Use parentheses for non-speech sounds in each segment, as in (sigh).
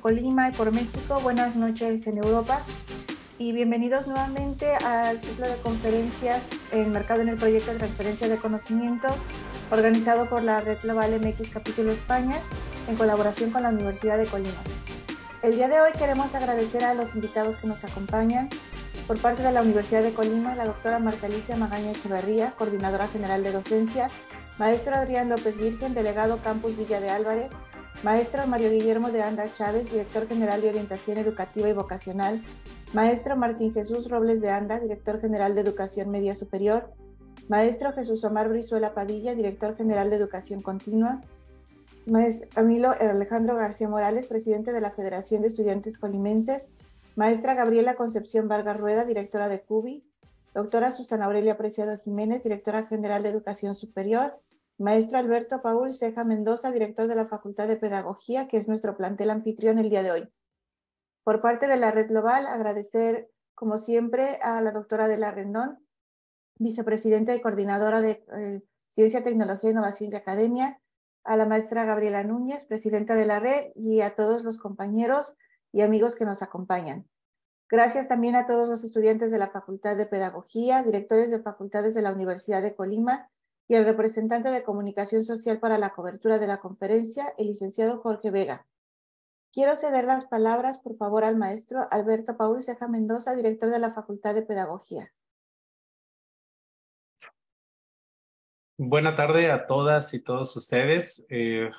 Colima y por México, buenas noches en Europa y bienvenidos nuevamente al ciclo de conferencias en Mercado en el Proyecto de Transferencia de Conocimiento organizado por la Red Global MX Capítulo España en colaboración con la Universidad de Colima. El día de hoy queremos agradecer a los invitados que nos acompañan. Por parte de la Universidad de Colima, la doctora Marta Alicia Magaña Echeverría, coordinadora general de docencia, maestro Adrián López Virgen, delegado Campus Villa de Álvarez, Maestro Mario Guillermo de Anda Chávez, director general de Orientación Educativa y Vocacional. Maestro Martín Jesús Robles de Anda, director general de Educación Media Superior. Maestro Jesús Omar Brizuela Padilla, director general de Educación Continua. Maestro Camilo Alejandro García Morales, presidente de la Federación de Estudiantes Colimenses. Maestra Gabriela Concepción Vargas Rueda, directora de CUBI. Doctora Susana Aurelia Preciado Jiménez, directora general de Educación Superior Maestro Alberto Paul Ceja Mendoza, director de la Facultad de Pedagogía, que es nuestro plantel anfitrión el día de hoy. Por parte de la Red Global, agradecer, como siempre, a la doctora de la Rendón, vicepresidenta y coordinadora de eh, Ciencia, Tecnología, Innovación y Academia, a la maestra Gabriela Núñez, presidenta de la red, y a todos los compañeros y amigos que nos acompañan. Gracias también a todos los estudiantes de la Facultad de Pedagogía, directores de facultades de la Universidad de Colima, y el representante de Comunicación Social para la cobertura de la conferencia, el licenciado Jorge Vega. Quiero ceder las palabras, por favor, al maestro Alberto Paul Ceja Mendoza, director de la Facultad de Pedagogía. Buena tarde a todas y todos ustedes. Eh,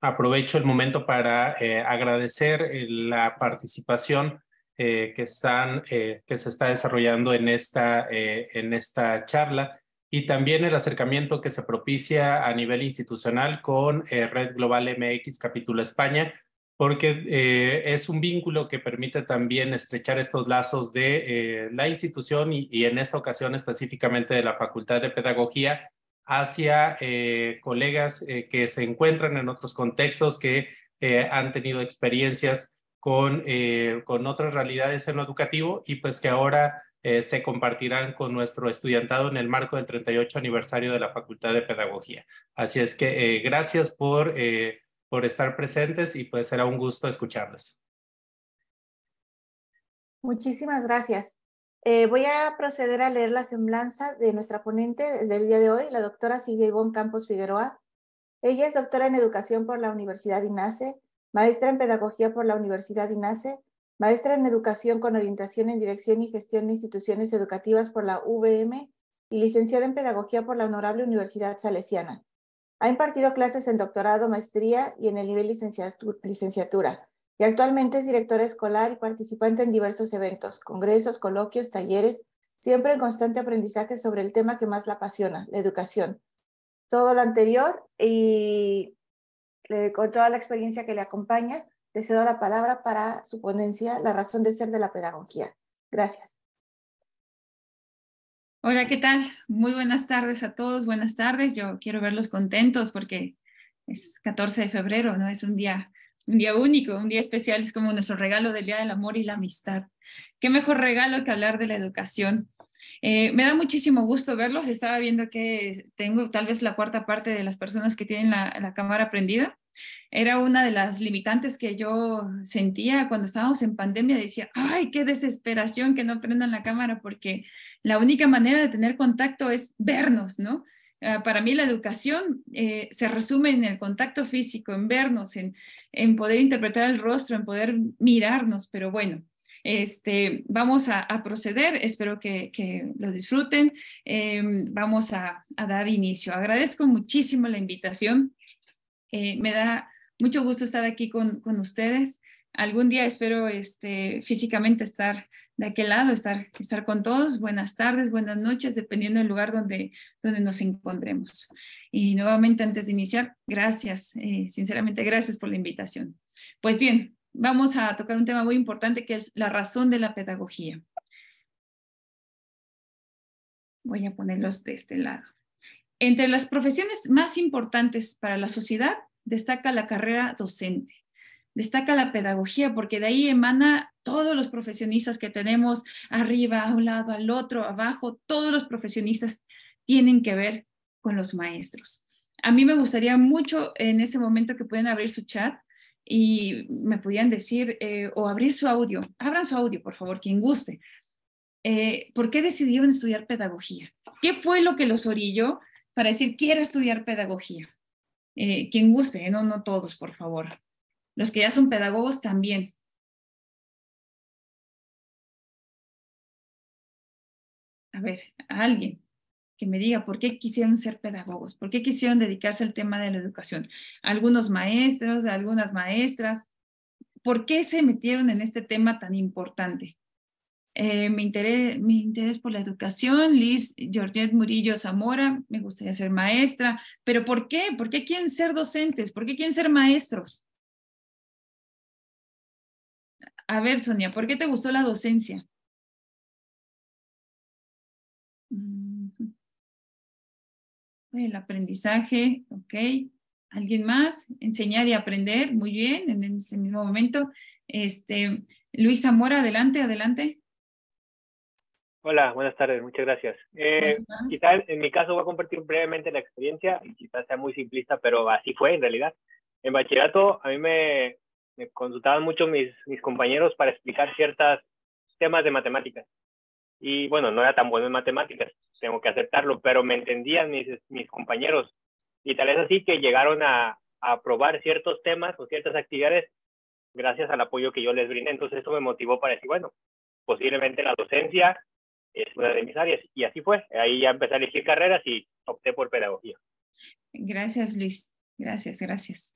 aprovecho el momento para eh, agradecer eh, la participación que, están, que se está desarrollando en esta, en esta charla y también el acercamiento que se propicia a nivel institucional con eh, Red Global MX Capítulo España, porque eh, es un vínculo que permite también estrechar estos lazos de eh, la institución y, y, en esta ocasión específicamente de la Facultad de Pedagogía hacia colegas que se encuentran en otros contextos que han tenido experiencias con, con otras realidades en lo educativo y pues que ahora eh, se compartirán con nuestro estudiantado en el marco del 38 aniversario de la Facultad de Pedagogía. Así es que eh, gracias por, eh, por estar presentes y pues será un gusto escucharles. Muchísimas gracias. voy a proceder a leer la semblanza de nuestra ponente del día de hoy, la doctora Silvia Ivonne Campos Figueroa. Ella es doctora en educación por la Universidad INACE, maestra en pedagogía por la Universidad INACE, maestra en Educación con orientación en Dirección y Gestión de Instituciones Educativas por la UVM y licenciada en Pedagogía por la Honorable Universidad Salesiana. Ha impartido clases en doctorado, maestría y en el nivel licenciatura, y actualmente es directora escolar y participante en diversos eventos, congresos, coloquios, talleres, siempre en constante aprendizaje sobre el tema que más la apasiona, la educación. Todo lo anterior y eh, con toda la experiencia que le acompaña, le cedo la palabra para su ponencia, La razón de ser de la pedagogía. Gracias. Hola, ¿qué tal? Muy buenas tardes a todos, buenas tardes. Yo quiero verlos contentos porque es 14 de febrero, ¿no? Es un día, un día único, un día especial, es como nuestro regalo del Día del Amor y la Amistad. ¿Qué mejor regalo que hablar de la educación? Eh, me da muchísimo gusto verlos. Estaba viendo que tengo tal vez la cuarta parte de las personas que tienen la, la cámara prendida era una de las limitantes que yo sentía cuando estábamos en pandemia. Decía, ay, qué desesperación que no prendan la cámara porque la única manera de tener contacto es vernos, ¿no? Ah, para mí la educación eh, se resume en el contacto físico, en vernos, en, en, poder interpretar el rostro, en poder mirarnos, pero bueno, este, vamos a, proceder, espero que, que lo disfruten, em, vamos a, a, dar inicio. Agradezco muchísimo la invitación, eh, me da mucho gusto estar aquí con, con ustedes. Algún día espero este, físicamente estar de aquel lado, estar, estar con todos. Buenas tardes, buenas noches, dependiendo del lugar donde, donde nos encontremos. Y nuevamente, antes de iniciar, gracias, eh, sinceramente, gracias por la invitación. Pues bien, vamos a tocar un tema muy importante que es la razón de la pedagogía. Voy a ponerlos de este lado. Entre las profesiones más importantes para la sociedad destaca la carrera docente, destaca la pedagogía, porque de ahí emana todos los profesionistas que tenemos arriba, a un lado, al otro, abajo, todos los profesionistas tienen que ver con los maestros. A mí me gustaría mucho en ese momento que pueden abrir su chat y me podían decir eh, o abrir su audio, abran su audio, por favor, quien guste. Eh, ¿Por qué decidieron estudiar pedagogía? ¿Qué fue lo que los orilló para decir, quiero estudiar pedagogía? Eh, quien guste, no, no todos, por favor. Los que ya son pedagogos también. A ver, alguien que me diga por qué quisieron ser pedagogos, por qué quisieron dedicarse al tema de la educación. Algunos maestros, algunas maestras, ¿por qué se metieron en este tema tan importante? Eh, mi, interés, mi interés por la educación, Liz Georgette Murillo Zamora, me gustaría ser maestra, pero ¿por qué? ¿Por qué quieren ser docentes? ¿Por qué quieren ser maestros? A ver, Sonia, ¿por qué te gustó la docencia? El aprendizaje, ok. ¿Alguien más? Enseñar y aprender, muy bien, en ese mismo momento. Este, Luis Zamora, adelante, adelante. Hola, buenas tardes, muchas gracias. Eh, quizás en mi caso voy a compartir brevemente la experiencia, y quizás sea muy simplista, pero así fue en realidad. En bachillerato a mí me, me consultaban mucho mis, mis compañeros para explicar ciertos temas de matemáticas. Y bueno, no era tan bueno en matemáticas, tengo que aceptarlo, pero me entendían mis, mis compañeros. Y tal es así que llegaron a, a aprobar ciertos temas o ciertas actividades gracias al apoyo que yo les brindé. Entonces eso me motivó para decir, bueno, posiblemente la docencia es una de mis áreas. Y así fue. Ahí ya empecé a elegir carreras y opté por pedagogía. Gracias, Luis. Gracias, gracias.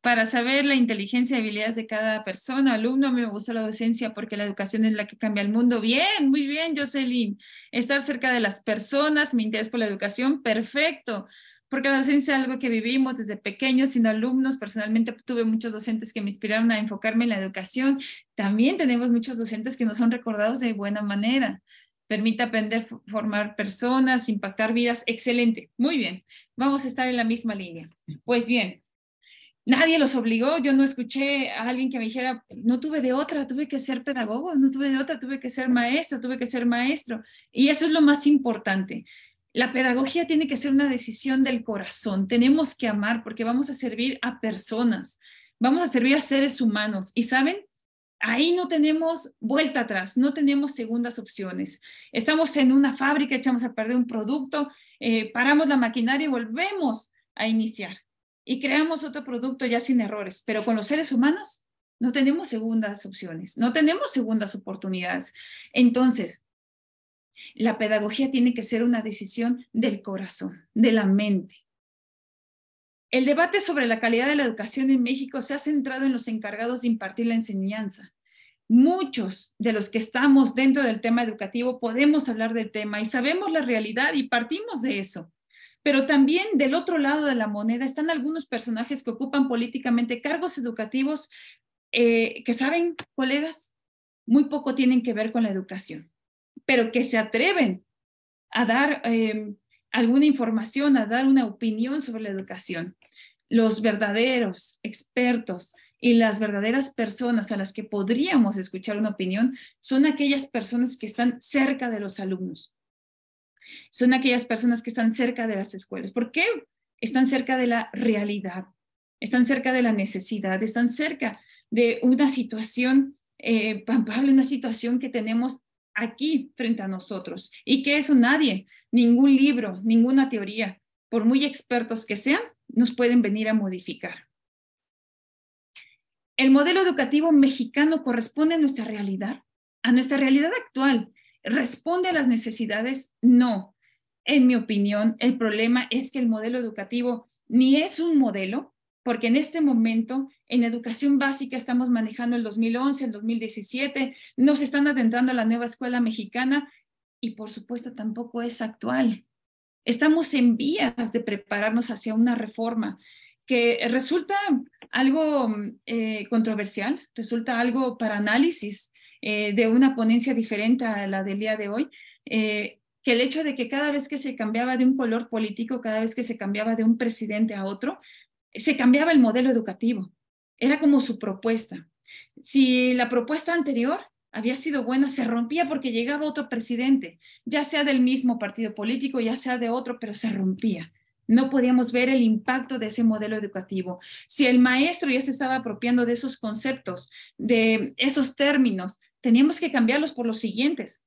Para saber la inteligencia y habilidades de cada persona, alumno, me gusta la docencia porque la educación es la que cambia el mundo. Bien, muy bien, Jocelyn. Estar cerca de las personas, mi interés por la educación, perfecto porque la docencia es algo que vivimos desde pequeños, sin alumnos. Personalmente tuve muchos docentes que me inspiraron a enfocarme en la educación. También tenemos muchos docentes que no son recordados de buena manera permite aprender, formar personas, impactar vidas. Excelente, muy bien. Vamos a estar en la misma línea. Pues bien, nadie los obligó. Yo no escuché a alguien que me dijera, no tuve de otra, tuve que ser pedagogo, no tuve de otra, tuve que ser maestro, tuve que ser maestro. Y eso es lo más importante. La pedagogía tiene que ser una decisión del corazón. Tenemos que amar porque vamos a servir a personas, vamos a servir a seres humanos. Y saben, ahí no tenemos vuelta atrás, no tenemos segundas opciones. Estamos en una fábrica, echamos a perder un producto, eh, paramos la maquinaria y volvemos a iniciar y creamos otro producto ya sin errores, pero con los seres humanos no tenemos segundas opciones, no tenemos segundas oportunidades. Entonces, la pedagogía tiene que ser una decisión del corazón, de la mente. El debate sobre la calidad de la educación en México se ha centrado en los encargados de impartir la enseñanza. Muchos de los que estamos dentro del tema educativo podemos hablar del tema y sabemos la realidad y partimos de eso. Pero también del otro lado de la moneda están algunos personajes que ocupan políticamente cargos educativos eh, que saben, colegas, muy poco tienen que ver con la educación, pero que se atreven a dar eh, alguna información, a dar una opinión sobre la educación. Los verdaderos expertos y las verdaderas personas a las que podríamos escuchar una opinión son aquellas personas que están cerca de los alumnos. Son aquellas personas que están cerca de las escuelas. ¿Por qué? Están cerca de la realidad, están cerca de la necesidad, están cerca de una situación eh, una situación que tenemos aquí frente a nosotros. ¿Y que eso nadie, ningún libro, ninguna teoría, por muy expertos que sean, nos pueden venir a modificar. ¿El modelo educativo mexicano corresponde a nuestra realidad? ¿A nuestra realidad actual? ¿Responde a las necesidades? No. En mi opinión, el problema es que el modelo educativo ni es un modelo, porque en este momento en educación básica estamos manejando el 2011, el 2017, nos están adentrando a la nueva escuela mexicana y por supuesto tampoco es actual. Estamos en vías de prepararnos hacia una reforma que resulta algo eh, controversial, resulta algo para análisis eh, de una ponencia diferente a la del día de hoy, eh, que el hecho de que cada vez que se cambiaba de un color político, cada vez que se cambiaba de un presidente a otro, se cambiaba el modelo educativo. Era como su propuesta. Si la propuesta anterior había sido buena, se rompía porque llegaba otro presidente, ya sea del mismo partido político, ya sea de otro, pero se rompía. no podíamos ver el impacto de ese modelo educativo. Si el maestro ya se estaba apropiando de esos conceptos, de esos términos, teníamos que cambiarlos por los siguientes,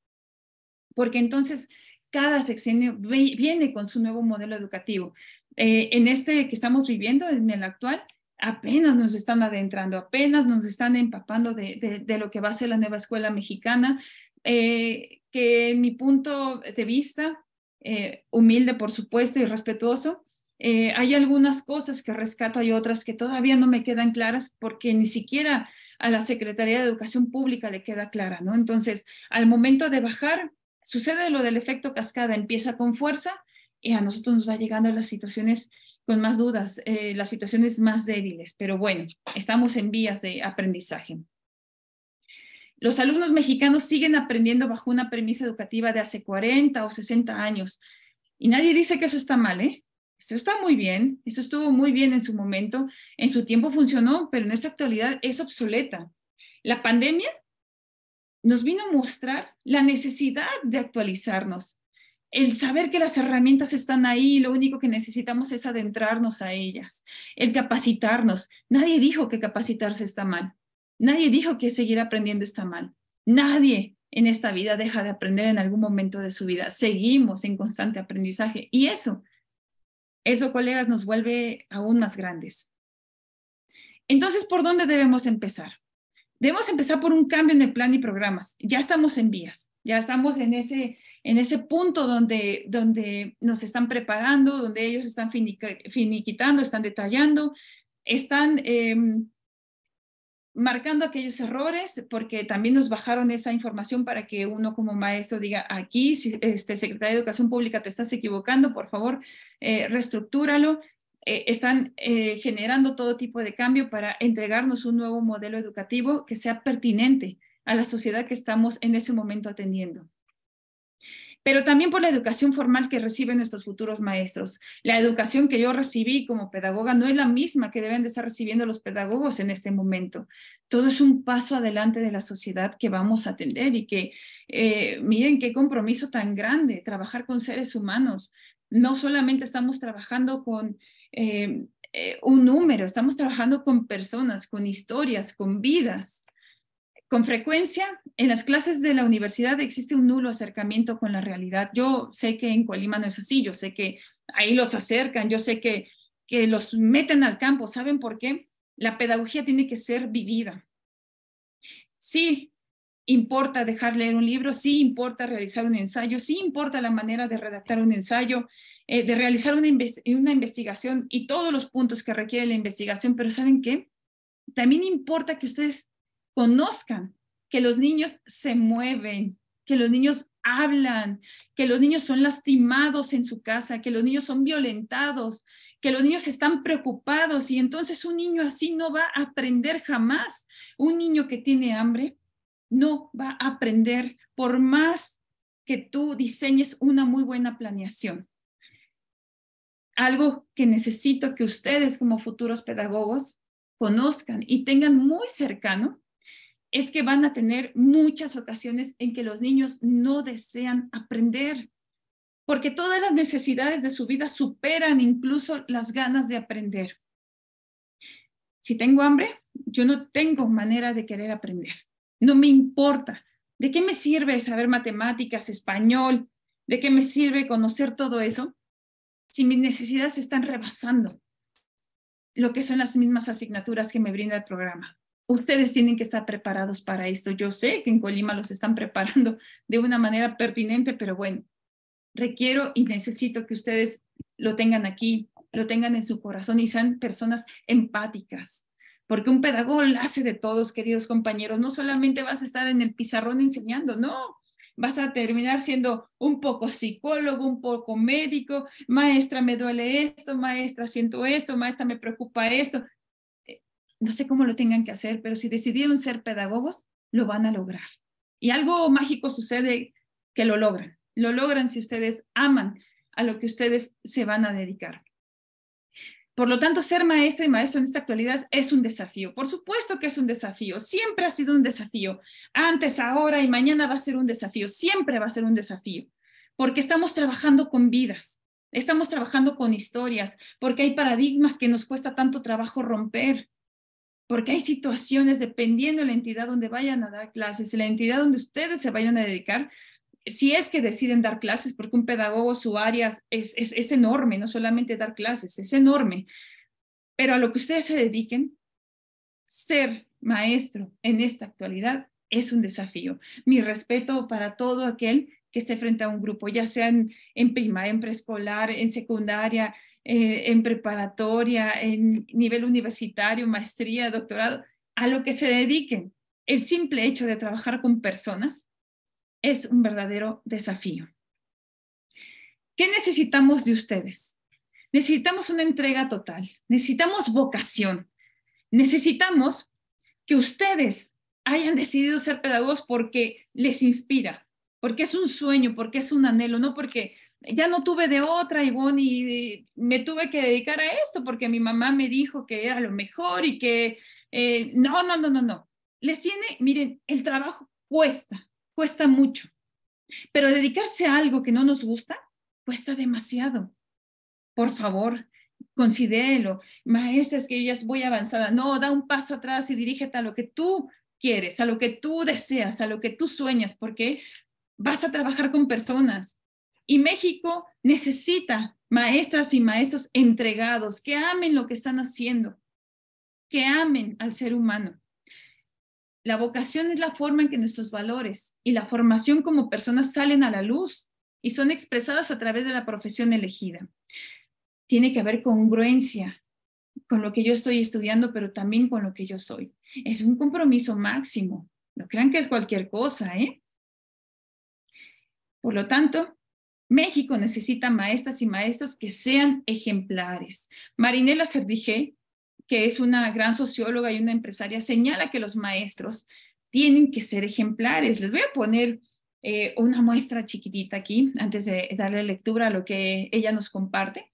porque entonces cada sexenio viene con su nuevo modelo educativo. Eh, en este que estamos viviendo, en el actual, apenas nos están adentrando, apenas nos están empapando de, lo que va a ser la nueva escuela mexicana, eh, que en mi punto de vista eh, humilde, por supuesto, y respetuoso. Hay algunas cosas que rescato, hay otras que todavía no me quedan claras porque ni siquiera a la Secretaría de Educación Pública le queda clara, ¿no? Entonces, al momento de bajar, sucede lo del efecto cascada, empieza con fuerza y a nosotros nos va llegando las situaciones con más dudas, eh, las situaciones más débiles, pero bueno, estamos en vías de aprendizaje. Los alumnos mexicanos siguen aprendiendo bajo una premisa educativa de hace 40 o 60 años. Y nadie dice que eso está mal, ¿eh? Eso está muy bien, eso estuvo muy bien en su momento, en su tiempo funcionó, pero en esta actualidad es obsoleta. La pandemia nos vino a mostrar la necesidad de actualizarnos, el saber que las herramientas están ahí, lo único que necesitamos es adentrarnos a ellas, el capacitarnos. Nadie dijo que capacitarse está mal. Nadie dijo que seguir aprendiendo está mal. Nadie en esta vida deja de aprender en algún momento de su vida. Seguimos en constante aprendizaje y eso, eso, colegas, nos vuelve aún más grandes. Entonces, ¿por dónde debemos empezar? Debemos empezar por un cambio en el plan y programas. Ya estamos en vías, ya estamos en ese, en ese punto donde, donde nos están preparando, donde ellos están finiquitando, están detallando, están em, marcando aquellos errores, porque también nos bajaron esa información para que uno como maestro diga, aquí, si este secretario de Educación Pública te estás equivocando, por favor, eh, reestructúralo. Eh, están eh, generando todo tipo de cambio para entregarnos un nuevo modelo educativo que sea pertinente a la sociedad que estamos en ese momento atendiendo pero también por la educación formal que reciben nuestros futuros maestros. La educación que yo recibí como pedagoga no es la misma que deben de estar recibiendo los pedagogos en este momento. Todo es un paso adelante de la sociedad que vamos a atender y que eh, miren qué compromiso tan grande trabajar con seres humanos. No solamente estamos trabajando con... Eh, eh, un número, estamos trabajando con personas, con historias, con vidas. Con frecuencia, en las clases de la universidad existe un nulo acercamiento con la realidad. Yo sé que en Colima no es así, yo sé que ahí los acercan, yo sé que, que los meten al campo. ¿Saben por qué? La pedagogía tiene que ser vivida. Sí, importa dejar leer un libro, sí importa realizar un ensayo, sí importa la manera de redactar un ensayo, eh, de realizar una, una investigación y todos los puntos que requiere la investigación, pero ¿saben qué? También importa que ustedes conozcan que los niños se mueven, que los niños hablan, que los niños son lastimados en su casa, que los niños son violentados, que los niños están preocupados y entonces un niño así no va a aprender jamás. Un niño que tiene hambre no va a aprender por más que tú diseñes una muy buena planeación. Algo que necesito que ustedes como futuros pedagogos conozcan y tengan muy cercano es que van a tener muchas ocasiones en que los niños no desean aprender, porque todas las necesidades de su vida superan incluso las ganas de aprender. Si tengo hambre, yo no tengo manera de querer aprender. No me importa. ¿De qué me sirve saber matemáticas, español? ¿De qué me sirve conocer todo eso si mis necesidades están rebasando lo que son las mismas asignaturas que me brinda el programa? Ustedes tienen que estar preparados para esto. Yo sé que en Colima los están preparando (laughs) de una manera pertinente, pero bueno, requiero y necesito que ustedes lo tengan aquí, lo tengan en su corazón y sean personas empáticas, porque un pedagogo hace de todos, queridos compañeros. No solamente vas a estar en el pizarrón enseñando, no. Vas a terminar siendo un poco psicólogo, un poco médico, maestra, me duele esto, maestra, siento esto, maestra, me preocupa esto no sé cómo lo tengan que hacer, pero si decidieron ser pedagogos, lo van a lograr. Y algo mágico sucede que lo logran. Lo logran si ustedes aman a lo que ustedes se van a dedicar. Por lo tanto, ser maestra y maestro en esta actualidad es un desafío. Por supuesto que es un desafío. Siempre ha sido un desafío. Antes, ahora y mañana va a ser un desafío. Siempre va a ser un desafío. Porque estamos trabajando con vidas. Estamos trabajando con historias porque hay paradigmas que nos cuesta tanto trabajo romper, porque hay situaciones, dependiendo de la entidad donde vayan a dar clases, la entidad donde ustedes se vayan a dedicar, si es que deciden dar clases, porque un pedagogo, su área es, es, es enorme, no solamente dar clases, es enorme, pero a lo que ustedes se dediquen, ser maestro en esta actualidad es un desafío. Mi respeto para todo aquel que esté frente a un grupo, ya sea en, primaria, en preescolar, en secundaria, eh, en preparatoria, en nivel universitario, maestría, doctorado, a lo que se dediquen. El simple hecho de trabajar con personas es un verdadero desafío. ¿Qué necesitamos de ustedes? Necesitamos una entrega total, necesitamos vocación, necesitamos que ustedes hayan decidido ser pedagogos porque les inspira, porque es un sueño, porque es un anhelo, no porque ya no tuve de otra, Ivonne, y me tuve que dedicar a esto porque mi mamá me dijo que era lo mejor y que eh, no, no, no, no, no. Les tiene, miren, el trabajo cuesta, cuesta mucho, pero dedicarse a algo que no nos gusta cuesta demasiado. Por favor, considérelo. Maestra, es que ya voy avanzada. No, da un paso atrás y dirígete a lo que tú quieres, a lo que tú deseas, a lo que tú sueñas, porque vas a trabajar con personas. Y México necesita maestras y maestros entregados, que amen lo que están haciendo, que amen al ser humano. La vocación es la forma en que nuestros valores y la formación como personas salen a la luz y son expresadas a través de la profesión elegida. Tiene que haber congruencia con lo que yo estoy estudiando, pero también con lo que yo soy. Es un compromiso máximo. No crean que es cualquier cosa, ¿eh? Por lo tanto, México necesita maestras y maestros que sean ejemplares. Marinela Cerdige, que es una gran socióloga y una empresaria, señala que los maestros tienen que ser ejemplares. Les voy a poner eh, una muestra chiquitita aquí, antes de darle lectura a lo que ella nos comparte.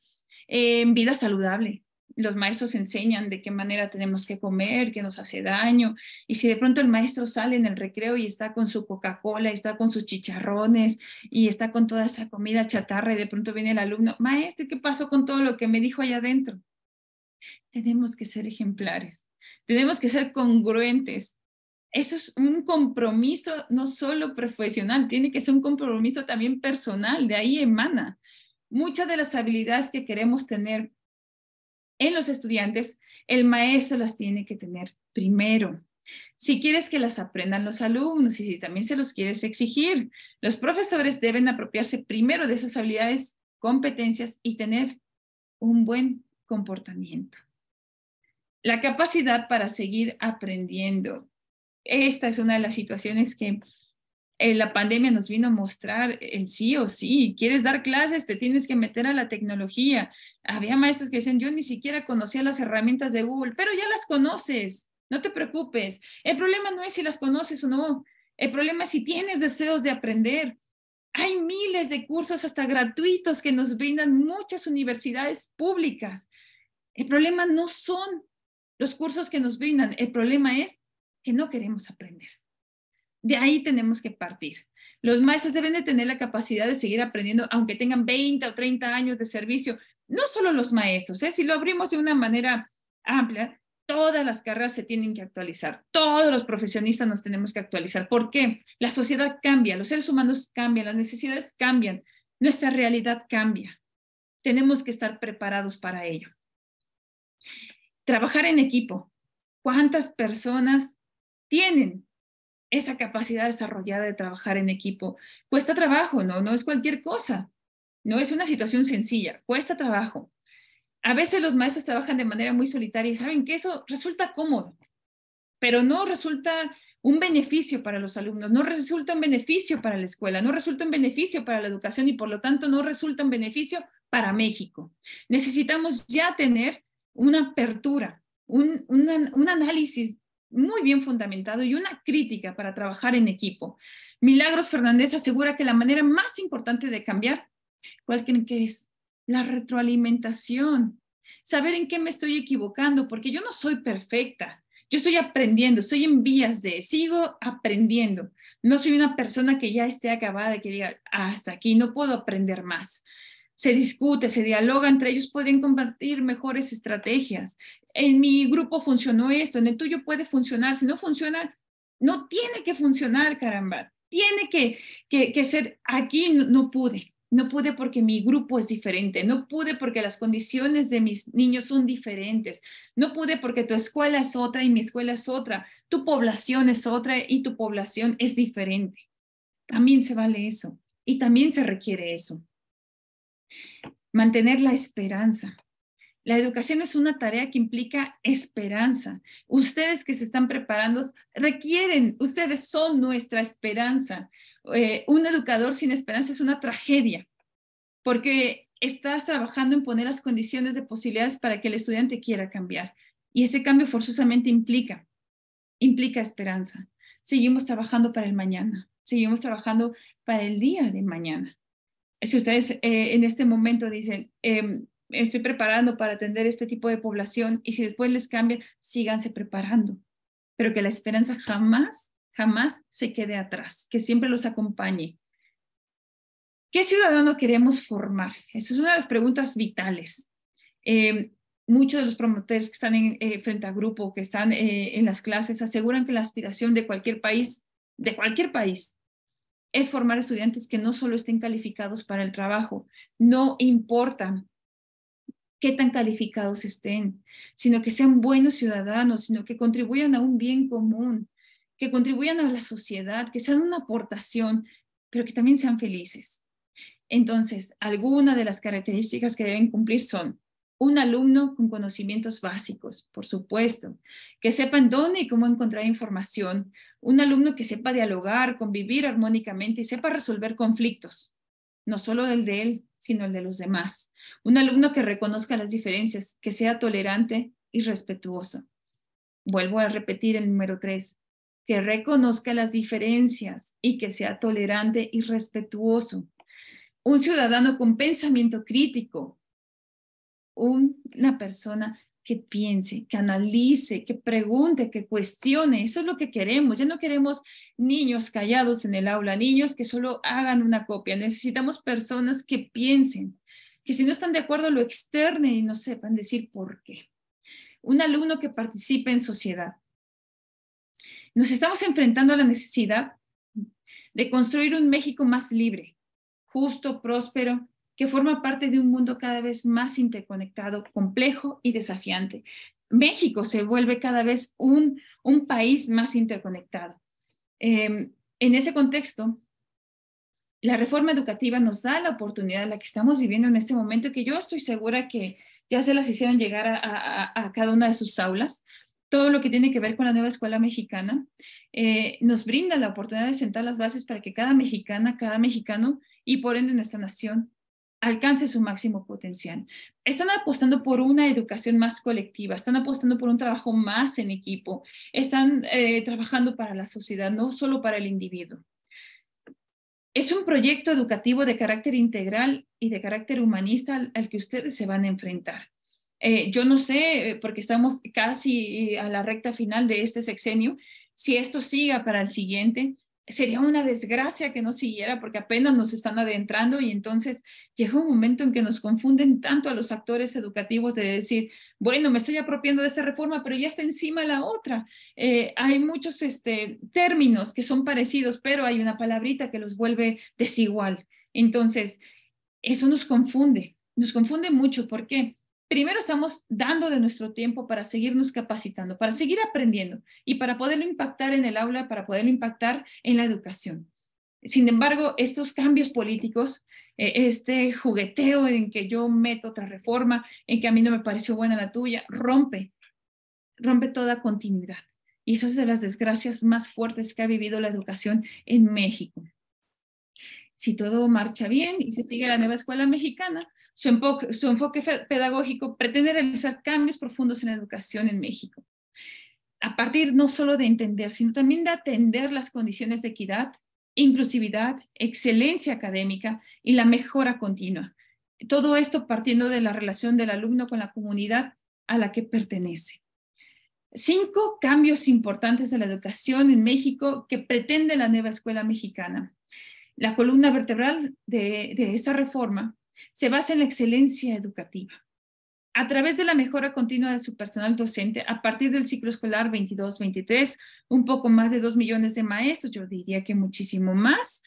en vida saludable los maestros enseñan de qué manera tenemos que comer, qué nos hace daño. Y si de pronto el maestro sale en el recreo y está con su Coca-Cola, está con sus chicharrones y está con toda esa comida chatarra y de pronto viene el alumno, maestro, ¿qué pasó con todo lo que me dijo allá adentro? Tenemos que ser ejemplares, tenemos que ser congruentes. Eso es un compromiso no solo profesional, tiene que ser un compromiso también personal, de ahí emana. Muchas de las habilidades que queremos tener en los estudiantes, el maestro las tiene que tener primero. Si quieres que las aprendan los alumnos y si también se los quieres exigir, los profesores deben apropiarse primero de esas habilidades, competencias y tener un buen comportamiento. La capacidad para seguir aprendiendo. Esta es una de las situaciones que eh, la pandemia nos vino a mostrar el sí o sí. Quieres dar clases, te tienes que meter a la tecnología. Había maestros que decían, yo ni siquiera conocía las herramientas de Google, pero ya las conoces, no te preocupes. El problema no es si las conoces o no, el problema es si tienes deseos de aprender. Hay miles de cursos hasta gratuitos que nos brindan muchas universidades públicas. El problema no son los cursos que nos brindan, el problema es que no queremos aprender. De ahí tenemos que partir. Los maestros deben de tener la capacidad de seguir aprendiendo, aunque tengan 20 o 30 años de servicio. No solo los maestros, ¿eh? si lo abrimos de una manera amplia, todas las carreras se tienen que actualizar, todos los profesionistas nos tenemos que actualizar. ¿Por qué? La sociedad cambia, los seres humanos cambian, las necesidades cambian, nuestra realidad cambia. Tenemos que estar preparados para ello. Trabajar en equipo. ¿Cuántas personas tienen esa capacidad desarrollada de trabajar en equipo. Cuesta trabajo, ¿no? No es cualquier cosa. No es una situación sencilla, cuesta trabajo. A veces los maestros trabajan de manera muy solitaria y saben que eso resulta cómodo, pero no resulta un beneficio para los alumnos, no resulta un beneficio para la escuela, no resulta un beneficio para la educación y por lo tanto no resulta un beneficio para México. Necesitamos ya tener una apertura, un, un análisis muy bien fundamentado y una crítica para trabajar en equipo. Milagros Fernández asegura que la manera más importante de cambiar, ¿cuál creen que es? La retroalimentación. Saber en qué me estoy equivocando, porque yo no soy perfecta. Yo estoy aprendiendo, estoy en vías de, sigo aprendiendo. No soy una persona que ya esté acabada, que diga, hasta aquí, no puedo aprender más. se discute, se dialoga entre ellos, pueden compartir mejores estrategias. En mi grupo funcionó esto, en el tuyo puede funcionar. Si no funciona, no tiene que funcionar, caramba. Tiene que, que, ser, aquí no pude, no pude porque mi grupo es diferente, no pude porque las condiciones de mis niños son diferentes, no pude porque tu escuela es otra y mi escuela es otra, tu población es otra y tu población es diferente. También se vale eso y también se requiere eso. Mantener la esperanza. La educación es una tarea que implica esperanza. Ustedes que se están preparando requieren, ustedes son nuestra esperanza. Eh, un educador sin esperanza es una tragedia, porque estás trabajando en poner las condiciones de posibilidades para que el estudiante quiera cambiar. Y ese cambio forzosamente implica, implica esperanza. Seguimos trabajando para el mañana, seguimos trabajando para el día de mañana. Si ustedes eh, en este momento dicen, em, estoy preparando para atender este tipo de población y si después les cambia, síganse preparando. Pero que la esperanza jamás jamás se quede atrás, que siempre los acompañe. ¿Qué ciudadano queremos formar? Esa es una de las preguntas vitales. Eh, muchos de los promotores que están en, eh, frente a grupo, que están eh, en las clases, aseguran que la aspiración de cualquier país, de cualquier país, es formar estudiantes que no solo estén calificados para el trabajo, no importa qué tan calificados estén, sino que sean buenos ciudadanos, sino que contribuyan a un bien común, que contribuyan a la sociedad, que sean una aportación, pero que también sean felices. Entonces, algunas de las características que deben cumplir son un alumno con conocimientos básicos, por supuesto, que sepan dónde y cómo encontrar información, un alumno que sepa dialogar, convivir armónicamente y sepa resolver conflictos, no solo el de él, sino el de los demás, un alumno que reconozca las diferencias, que sea tolerante y respetuoso. Vuelvo a repetir el número tres, que reconozca las diferencias y que sea tolerante y respetuoso. Un ciudadano con pensamiento crítico, una persona que piense, que analice, que pregunte, que cuestione. Eso es lo que queremos. Ya no queremos niños callados en el aula, niños que solo hagan una copia. Necesitamos personas que piensen, que si no están de acuerdo lo externen y no sepan decir por qué. Un alumno que participe en sociedad, nos estamos enfrentando a la necesidad de construir un México más libre, justo, próspero, que forma parte de un mundo cada vez más interconectado, complejo y desafiante. México se vuelve cada vez un, un país más interconectado. Em, en ese contexto, la reforma educativa nos da la oportunidad, la que estamos viviendo en este momento, que yo estoy segura que ya se las hicieron llegar a cada una de sus aulas, todo lo que tiene que ver con la nueva escuela mexicana, eh, nos brinda la oportunidad de sentar las bases para que cada mexicana, cada mexicano y por ende nuestra nación alcance su máximo potencial. Están apostando por una educación más colectiva, están apostando por un trabajo más en equipo, están eh, trabajando para la sociedad, no solo para el individuo. Es un proyecto educativo de carácter integral y de carácter humanista al que ustedes se van a enfrentar. Eh, yo no sé, eh, porque estamos casi a la recta final de este sexenio, si esto siga para el siguiente, sería una desgracia que no siguiera porque apenas nos están adentrando y entonces llega un momento en que nos confunden tanto a los actores educativos de decir, bueno, me estoy apropiando de esta reforma, pero ya está encima la otra. Eh, hay muchos este, términos que son parecidos, pero hay una palabrita que los vuelve desigual. Entonces, eso nos confunde, nos confunde mucho. ¿Por qué? Primero estamos dando de nuestro tiempo para seguirnos capacitando, para seguir aprendiendo y para poderlo impactar en el aula, para poderlo impactar en la educación. Sin embargo, estos cambios políticos, eh, este jugueteo en que yo meto otra reforma, en que a mí no me pareció buena la tuya, rompe, rompe toda continuidad. Y eso es de las desgracias más fuertes que ha vivido la educación en México. Si todo marcha bien y se sigue la nueva escuela mexicana, su enfoque, pedagógico pretende realizar cambios profundos en la educación en México, a partir no solo de entender, sino también de atender las condiciones de equidad, inclusividad, excelencia académica y la mejora continua. Todo esto partiendo de la relación del alumno con la comunidad a la que pertenece. Cinco cambios importantes de la educación en México que pretende la nueva escuela mexicana. La columna vertebral de, de esta reforma se basa en la excelencia educativa. A través de la mejora continua de su personal docente, a partir del ciclo escolar 22-23, un poco más de dos millones de maestros, yo diría que muchísimo más,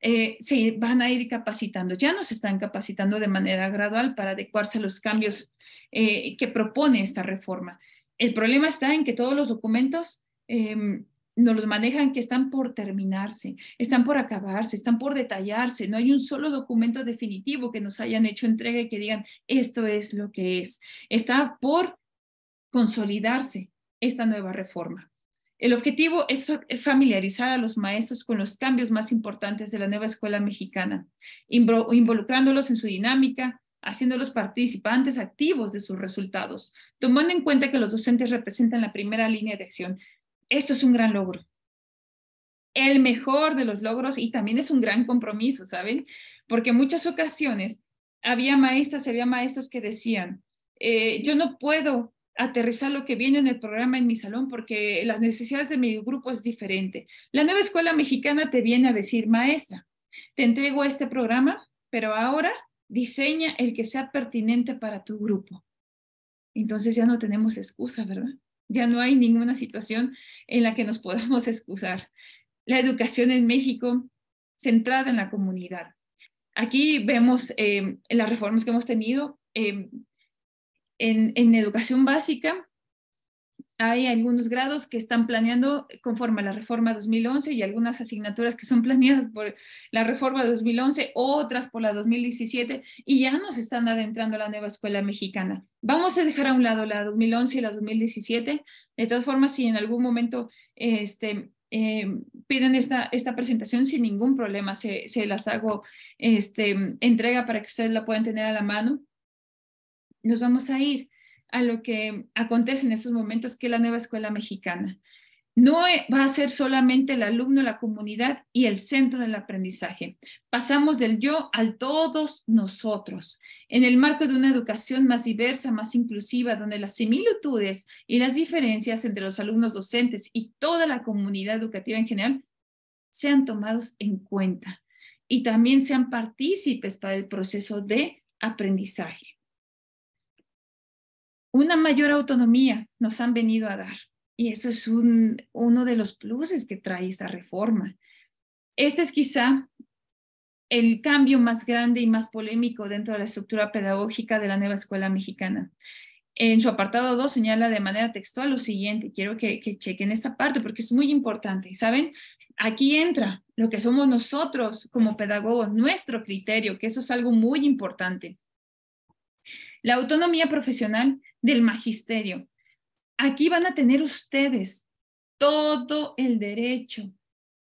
eh, se van a ir capacitando. Ya nos están capacitando de manera gradual para adecuarse a los cambios eh, que propone esta reforma. El problema está en que todos los documentos em, nos los manejan que están por terminarse, están por acabarse, están por detallarse. No hay un solo documento definitivo que nos hayan hecho entrega y que digan esto es lo que es. Está por consolidarse esta nueva reforma. El objetivo es familiarizar a los maestros con los cambios más importantes de la nueva escuela mexicana, involucrándolos en su dinámica, haciéndolos participantes activos de sus resultados, tomando en cuenta que los docentes representan la primera línea de acción esto es un gran logro. El mejor de los logros y también es un gran compromiso, ¿saben? Porque en muchas ocasiones había maestras, había maestros que decían, eh, yo no puedo aterrizar lo que viene en el programa en mi salón porque las necesidades de mi grupo es diferente. La nueva escuela mexicana te viene a decir, maestra, te entrego este programa, pero ahora diseña el que sea pertinente para tu grupo. Entonces ya no tenemos excusa, ¿verdad? Ya no hay ninguna situación en la que nos podamos (laughs) excusar. La educación en México centrada en la comunidad. Aquí vemos eh, las reformas que hemos tenido eh, en, en educación básica hay algunos grados que están planeando conforme a la reforma 2011 y algunas asignaturas que son (laughs) planeadas por la reforma 2011, otras por la 2017 y ya nos están adentrando a la nueva escuela mexicana. Vamos a dejar a un lado la 2011 y la 2017. De todas formas, si en algún momento este, eh, piden esta, esta presentación sin ningún problema, se, se las hago este, entrega para que ustedes la puedan tener a la mano. Nos vamos a ir a lo que acontece en estos momentos, que la nueva escuela mexicana. No e, va a ser solamente el alumno, la comunidad y el centro del aprendizaje. Pasamos del yo al todos nosotros, en el marco de una educación más diversa, más inclusiva, donde las similitudes y las diferencias entre los alumnos docentes y toda la comunidad educativa en general sean tomados en cuenta y también sean partícipes para el proceso de aprendizaje una mayor autonomía nos han venido a dar. Y eso es un, uno de los pluses que trae esta reforma. Este es quizá el cambio más grande y más polémico dentro de la estructura pedagógica de la nueva escuela mexicana. En su apartado 2 señala de manera textual lo siguiente, quiero que, que chequen esta parte porque es muy importante. ¿Saben? Aquí entra lo que somos nosotros como pedagogos, nuestro criterio, que eso es algo muy importante. La autonomía profesional del magisterio. Aquí van a tener ustedes todo el derecho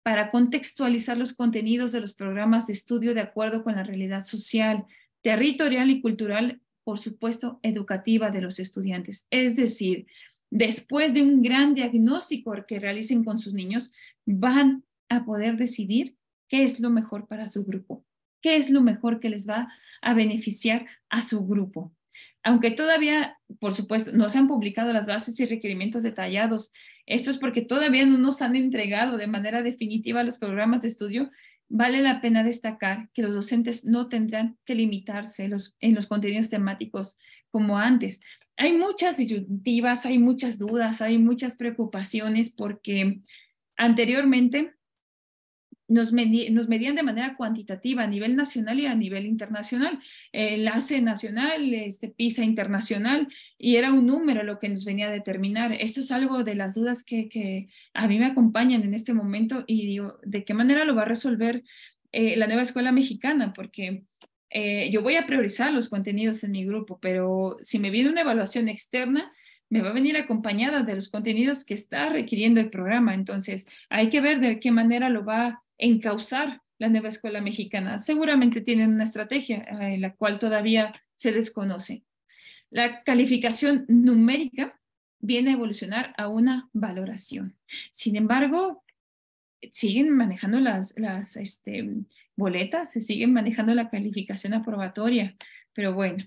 para contextualizar los contenidos de los programas de estudio de acuerdo con la realidad social, territorial y cultural, por supuesto, educativa de los estudiantes. Es decir, después de un gran diagnóstico que realicen con sus niños, van a poder decidir qué es lo mejor para su grupo, qué es lo mejor que les va a beneficiar a su grupo aunque todavía, por supuesto, no se han publicado las bases y requerimientos detallados, esto es porque todavía no nos han entregado de manera definitiva los programas de estudio, vale la pena destacar que los docentes no tendrán que limitarse en los contenidos temáticos como antes. Hay muchas disyuntivas, hay muchas dudas, hay muchas preocupaciones porque anteriormente nos, medían de manera cuantitativa a nivel nacional y a nivel internacional. El ACE nacional, este PISA internacional, y era un número lo que nos venía a determinar. Esto es algo de las dudas que, a mí me acompañan en este momento y ¿de qué manera lo va a resolver eh, la nueva escuela mexicana? Porque eh, yo voy a priorizar los contenidos en mi grupo, pero si me viene una evaluación externa, me va a venir acompañada de los contenidos que está requiriendo el programa. Entonces, hay que ver de qué manera lo va encauzar la nueva escuela mexicana. Seguramente tienen una estrategia en eh, la cual todavía se desconoce. La calificación numérica viene a evolucionar a una valoración. Sin embargo, siguen manejando las, las este, boletas, se siguen manejando la calificación aprobatoria, pero bueno,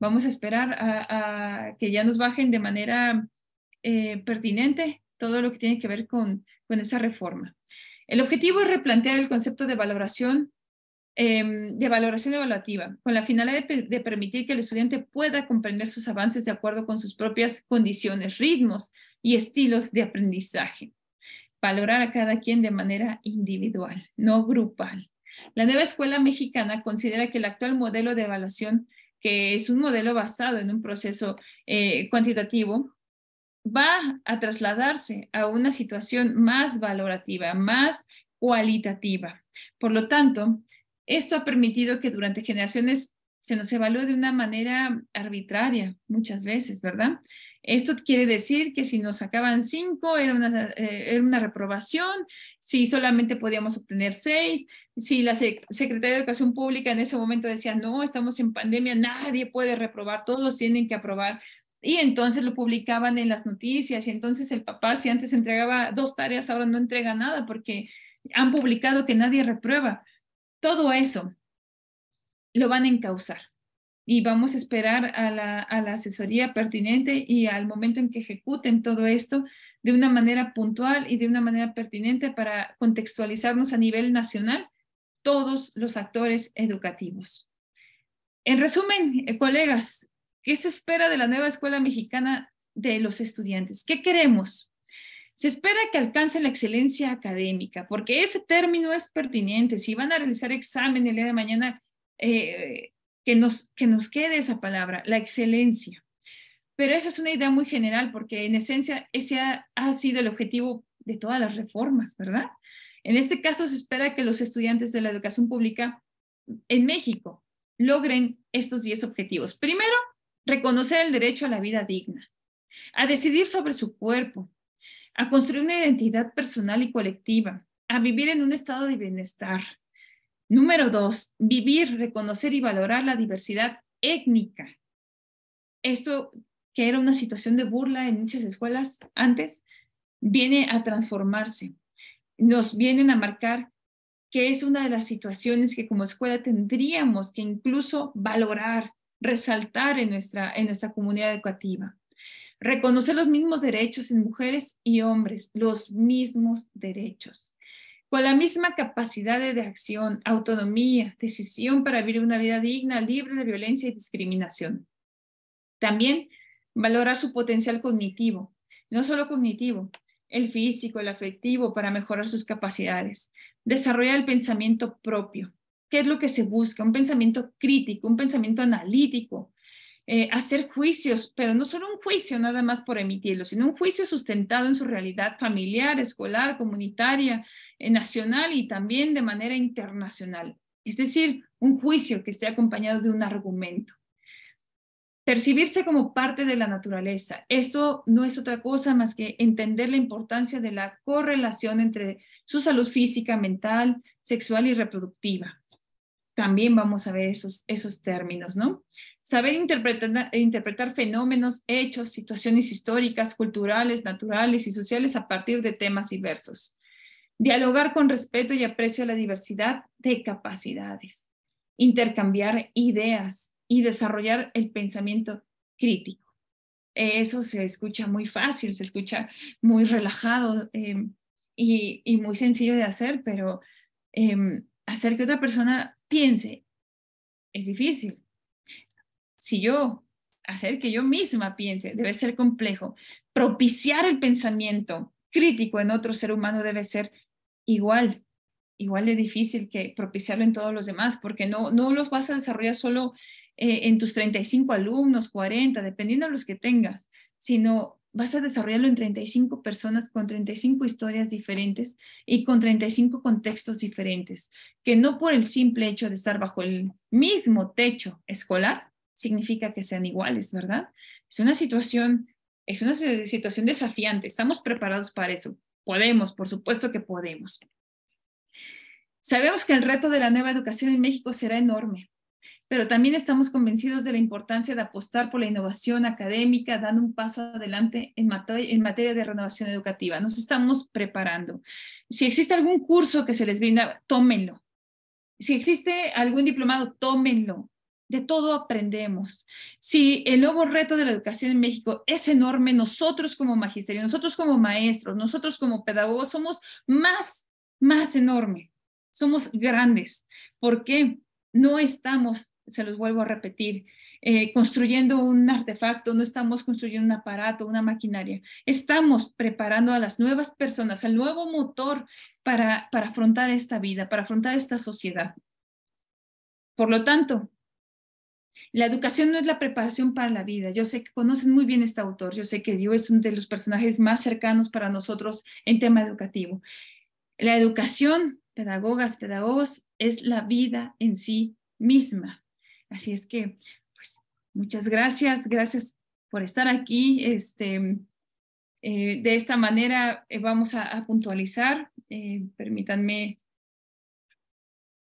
vamos a esperar a, que ya nos bajen de manera eh, pertinente todo lo que tiene que ver con, con esa reforma. El objetivo es replantear el concepto de valoración em, de valoración evaluativa, con la finalidad de, permitir que el estudiante pueda comprender sus avances de acuerdo con sus propias condiciones, ritmos y estilos de aprendizaje. Valorar a cada quien de manera individual, no grupal. La nueva escuela mexicana considera que el actual modelo de evaluación, que es un modelo basado en un proceso eh, cuantitativo, va a trasladarse a una situación más valorativa, más cualitativa. Por lo tanto, esto ha permitido que durante generaciones se nos evalúe de una manera arbitraria muchas veces, ¿verdad? Esto quiere decir que si nos sacaban cinco era una, eh, era una reprobación, si solamente podíamos obtener seis, si la Secretaría de Educación Pública en ese momento decía, no, estamos en pandemia, nadie puede reprobar, todos tienen que aprobar. Y entonces lo publicaban en las noticias y entonces el papá, si antes entregaba dos tareas, ahora no entrega nada porque han publicado que nadie reprueba. Todo eso lo van a encauzar y vamos a esperar a la, a la, asesoría pertinente y al momento en que ejecuten todo esto de una manera puntual y de una manera pertinente para contextualizarnos a nivel nacional todos los actores educativos. En resumen, eh, colegas, ¿qué se espera de la nueva escuela mexicana de los estudiantes? ¿Qué queremos? Se espera que alcancen la excelencia académica, porque ese término es pertinente. Si van a realizar examen el día de mañana, eh, que, nos, que nos quede esa palabra, la excelencia. Pero esa es una idea muy general porque en esencia ese ha, ha sido el objetivo de todas las reformas, ¿verdad? En este caso se espera que los estudiantes de la educación pública en México logren estos 10 objetivos. Primero, reconocer el derecho a la vida digna, a decidir sobre su cuerpo, a construir una identidad personal y colectiva, a vivir en un estado de bienestar, Número dos, vivir, reconocer y valorar la diversidad étnica. Esto, que era una situación de burla en muchas escuelas antes, viene a transformarse. Nos vienen a marcar que es una de las situaciones que como escuela tendríamos que incluso valorar, resaltar en nuestra, en nuestra comunidad educativa. Reconocer los mismos derechos en mujeres y hombres, los mismos derechos con la misma capacidad de acción, autonomía, decisión para vivir una vida digna, libre de violencia y discriminación. También valorar su potencial cognitivo, no solo cognitivo, el físico, el afectivo, para mejorar sus capacidades. Desarrollar el pensamiento propio. ¿Qué es lo que se busca? Un pensamiento crítico, un pensamiento analítico, eh, hacer juicios, pero no solo un juicio nada más por emitirlo, sino un juicio sustentado en su realidad familiar, escolar, comunitaria, eh, nacional y también de manera internacional. Es decir, un juicio que esté acompañado de un argumento. Percibirse como parte de la naturaleza. Esto no es otra cosa más que entender la importancia de la correlación entre su salud física, mental, sexual y reproductiva. También vamos a ver esos, esos términos, ¿no? Saber interpretar, fenómenos, hechos, situaciones históricas, culturales, naturales y sociales a partir de temas diversos. Dialogar con respeto y aprecio a la diversidad de capacidades. Intercambiar ideas y desarrollar el pensamiento crítico. Eso se escucha muy fácil, se escucha muy relajado eh, y, muy sencillo de hacer, pero em, hacer que otra persona piense es difícil si yo hacer que yo misma piense debe ser complejo, propiciar el pensamiento crítico en otro ser humano debe ser igual, igual de difícil que propiciarlo en todos los demás, porque no, no los vas a desarrollar solo eh, en tus 35 alumnos, 40, dependiendo de los que tengas, sino vas a desarrollarlo en 35 personas con 35 historias diferentes y con 35 contextos diferentes, que no por el simple hecho de estar bajo el mismo techo escolar significa que sean iguales, ¿verdad? Es una situación, es una situación desafiante. Estamos preparados para eso. Podemos, por supuesto que podemos. Sabemos que el reto de la nueva educación en México será enorme, pero también estamos convencidos de la importancia de apostar por la innovación académica, dando un paso adelante en en materia de renovación educativa. Nos estamos preparando. Si existe algún curso que se les brinda, tómenlo. Si existe algún diplomado, tómenlo de todo aprendemos. Si el nuevo reto de la educación en México es enorme, nosotros como magisterio, nosotros como maestros, nosotros como pedagogos somos más, más enorme. somos grandes. ¿Por qué? No estamos, se los vuelvo a repetir, eh, construyendo un artefacto, no estamos construyendo un aparato, una maquinaria. Estamos preparando a las nuevas personas, al nuevo motor para, para afrontar esta vida, para afrontar esta sociedad. Por lo tanto, la educación no es la preparación para la vida. Yo sé que conocen muy bien este autor. Yo sé que Dios es uno de los personajes más cercanos para nosotros en tema educativo. La educación, pedagogas, pedagogos, es la vida en sí misma. Así es que Muchas gracias, gracias por estar aquí. Este, eh, de esta manera eh, vamos a, puntualizar. Eh, permítanme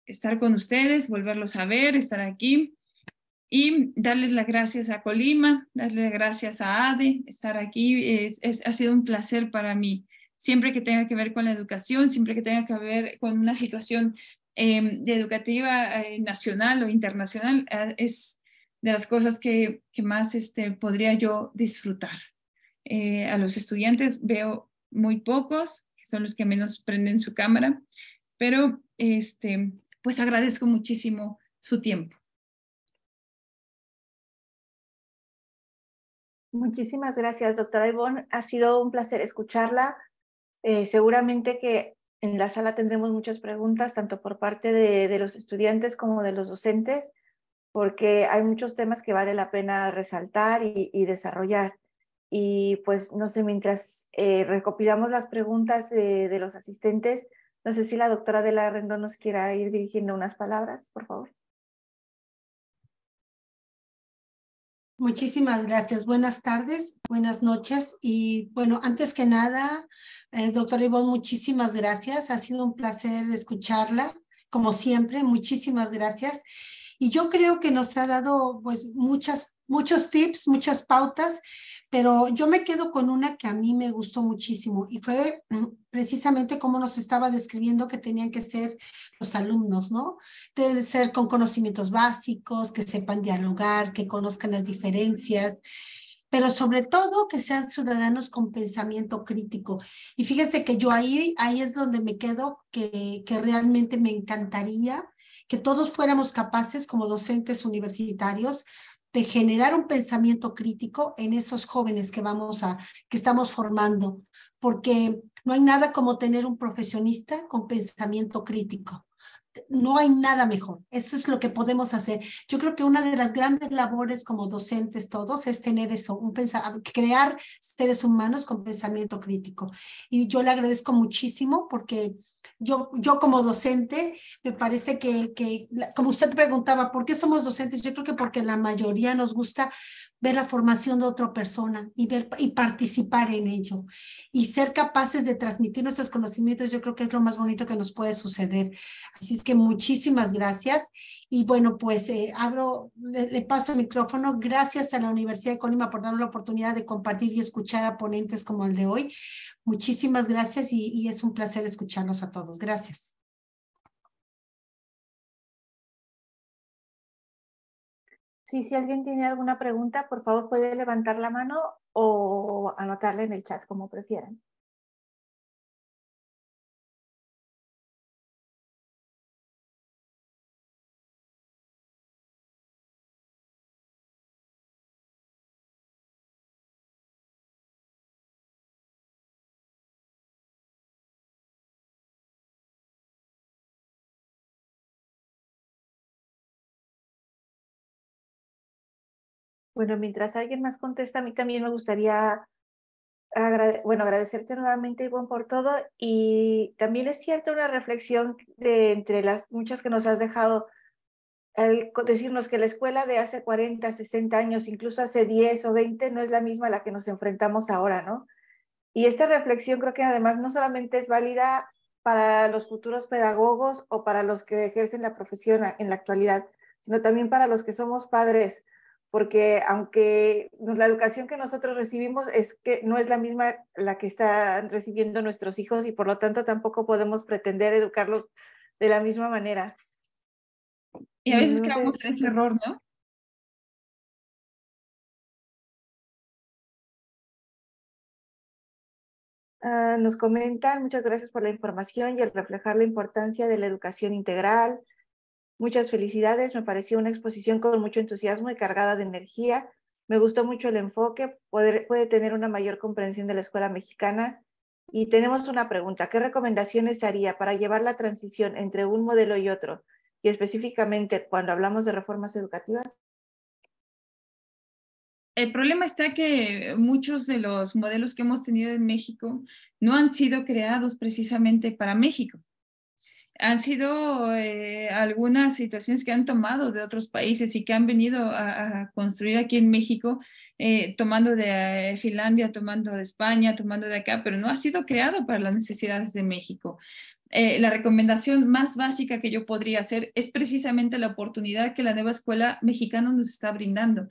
estar con ustedes, volverlos a ver, estar aquí y darles las gracias a Colima, darles las gracias a ADE, estar aquí. Ha sido un placer para mí. Siempre que tenga que ver con la educación, siempre que tenga que ver con una situación de educativa nacional o internacional, es de las cosas que, más este, podría yo disfrutar. Eh, a los estudiantes veo muy pocos, que son los que menos prenden su cámara, pero este, pues agradezco muchísimo su tiempo. Muchísimas gracias, doctora Ivonne. Ha sido un placer escucharla. Eh, seguramente que en la sala tendremos muchas preguntas, tanto por parte de los estudiantes como de los docentes porque hay muchos temas que vale la pena resaltar y, desarrollar. Y pues, no sé, mientras eh, recopilamos las preguntas de, los asistentes, no sé si la doctora de la Rendón nos quiera ir dirigiendo unas palabras, por favor. Muchísimas gracias. Buenas tardes, buenas noches. Y bueno, antes que nada, eh, Ivonne, muchísimas gracias. Ha sido un placer escucharla, como siempre. Muchísimas gracias. Y yo creo que nos ha dado pues muchas, muchos tips, muchas pautas, pero yo me quedo con una que a mí me gustó muchísimo y fue mm, precisamente como nos estaba describiendo que tenían que ser los alumnos, ¿no? Deben ser con conocimientos básicos, que sepan dialogar, que conozcan las diferencias, pero sobre todo que sean ciudadanos con pensamiento crítico. Y fíjese que yo ahí, ahí es donde me quedo, que, que realmente me encantaría que todos fuéramos capaces como docentes universitarios de generar un pensamiento crítico en esos jóvenes que vamos a que estamos formando, porque no hay nada como tener un profesionista con pensamiento crítico. No hay nada mejor. Eso es lo que podemos hacer. Yo creo que una de las grandes labores como docentes todos es tener eso, un crear seres humanos con pensamiento crítico. Y yo le agradezco muchísimo porque yo, yo como docente, me parece que, que, como usted preguntaba, ¿por qué somos docentes? Yo creo que porque la mayoría nos gusta ver la formación de otra persona y, ver, y participar en ello. Y ser capaces de transmitir nuestros conocimientos, yo creo que es lo más bonito que nos puede suceder. Así es que muchísimas gracias. Y bueno, pues eh, abro, le, paso el micrófono. Gracias a la Universidad de Colima por darnos la oportunidad de compartir y escuchar a ponentes como el de hoy. Muchísimas gracias y, y es un placer escucharlos a todos. Gracias. Sí, si alguien tiene alguna pregunta, por favor puede levantar la mano o anotarla en el chat, como prefieran. Bueno, mientras alguien más contesta, a mí también me gustaría bueno, agradecerte nuevamente, Ivonne, por todo. Y también es cierta una reflexión de entre las muchas que nos has dejado, al decirnos que la escuela de hace 40, 60 años, incluso hace 10 o 20, no es la misma a la que nos enfrentamos ahora, ¿no? Y esta reflexión creo que además no solamente es válida para los futuros pedagogos o para los que ejercen la profesión en la actualidad, sino también para los que somos padres porque aunque la educación que nosotros recibimos es que no es la misma la que están recibiendo nuestros hijos y por lo tanto tampoco podemos pretender educarlos de la misma manera. Y a veces creamos ese error, ¿no? Ah, nos comentan, muchas gracias por la información y el reflejar la importancia de la educación integral. Muchas felicidades, me pareció una exposición con mucho entusiasmo y cargada de energía. Me gustó mucho el enfoque, puede tener una mayor comprensión de la escuela mexicana. Y tenemos una pregunta, ¿qué recomendaciones haría para llevar la transición entre un modelo y otro? Y específicamente cuando hablamos de reformas educativas. El problema está que muchos de los modelos que hemos tenido en México no han sido creados precisamente para México han sido eh, algunas situaciones que han tomado de otros países y que han venido a, construir aquí en México, eh, tomando de eh, Finlandia, tomando de España, tomando de acá, pero no ha sido creado para las necesidades de México. la recomendación más básica que yo podría hacer es precisamente la oportunidad que la nueva escuela mexicana nos está brindando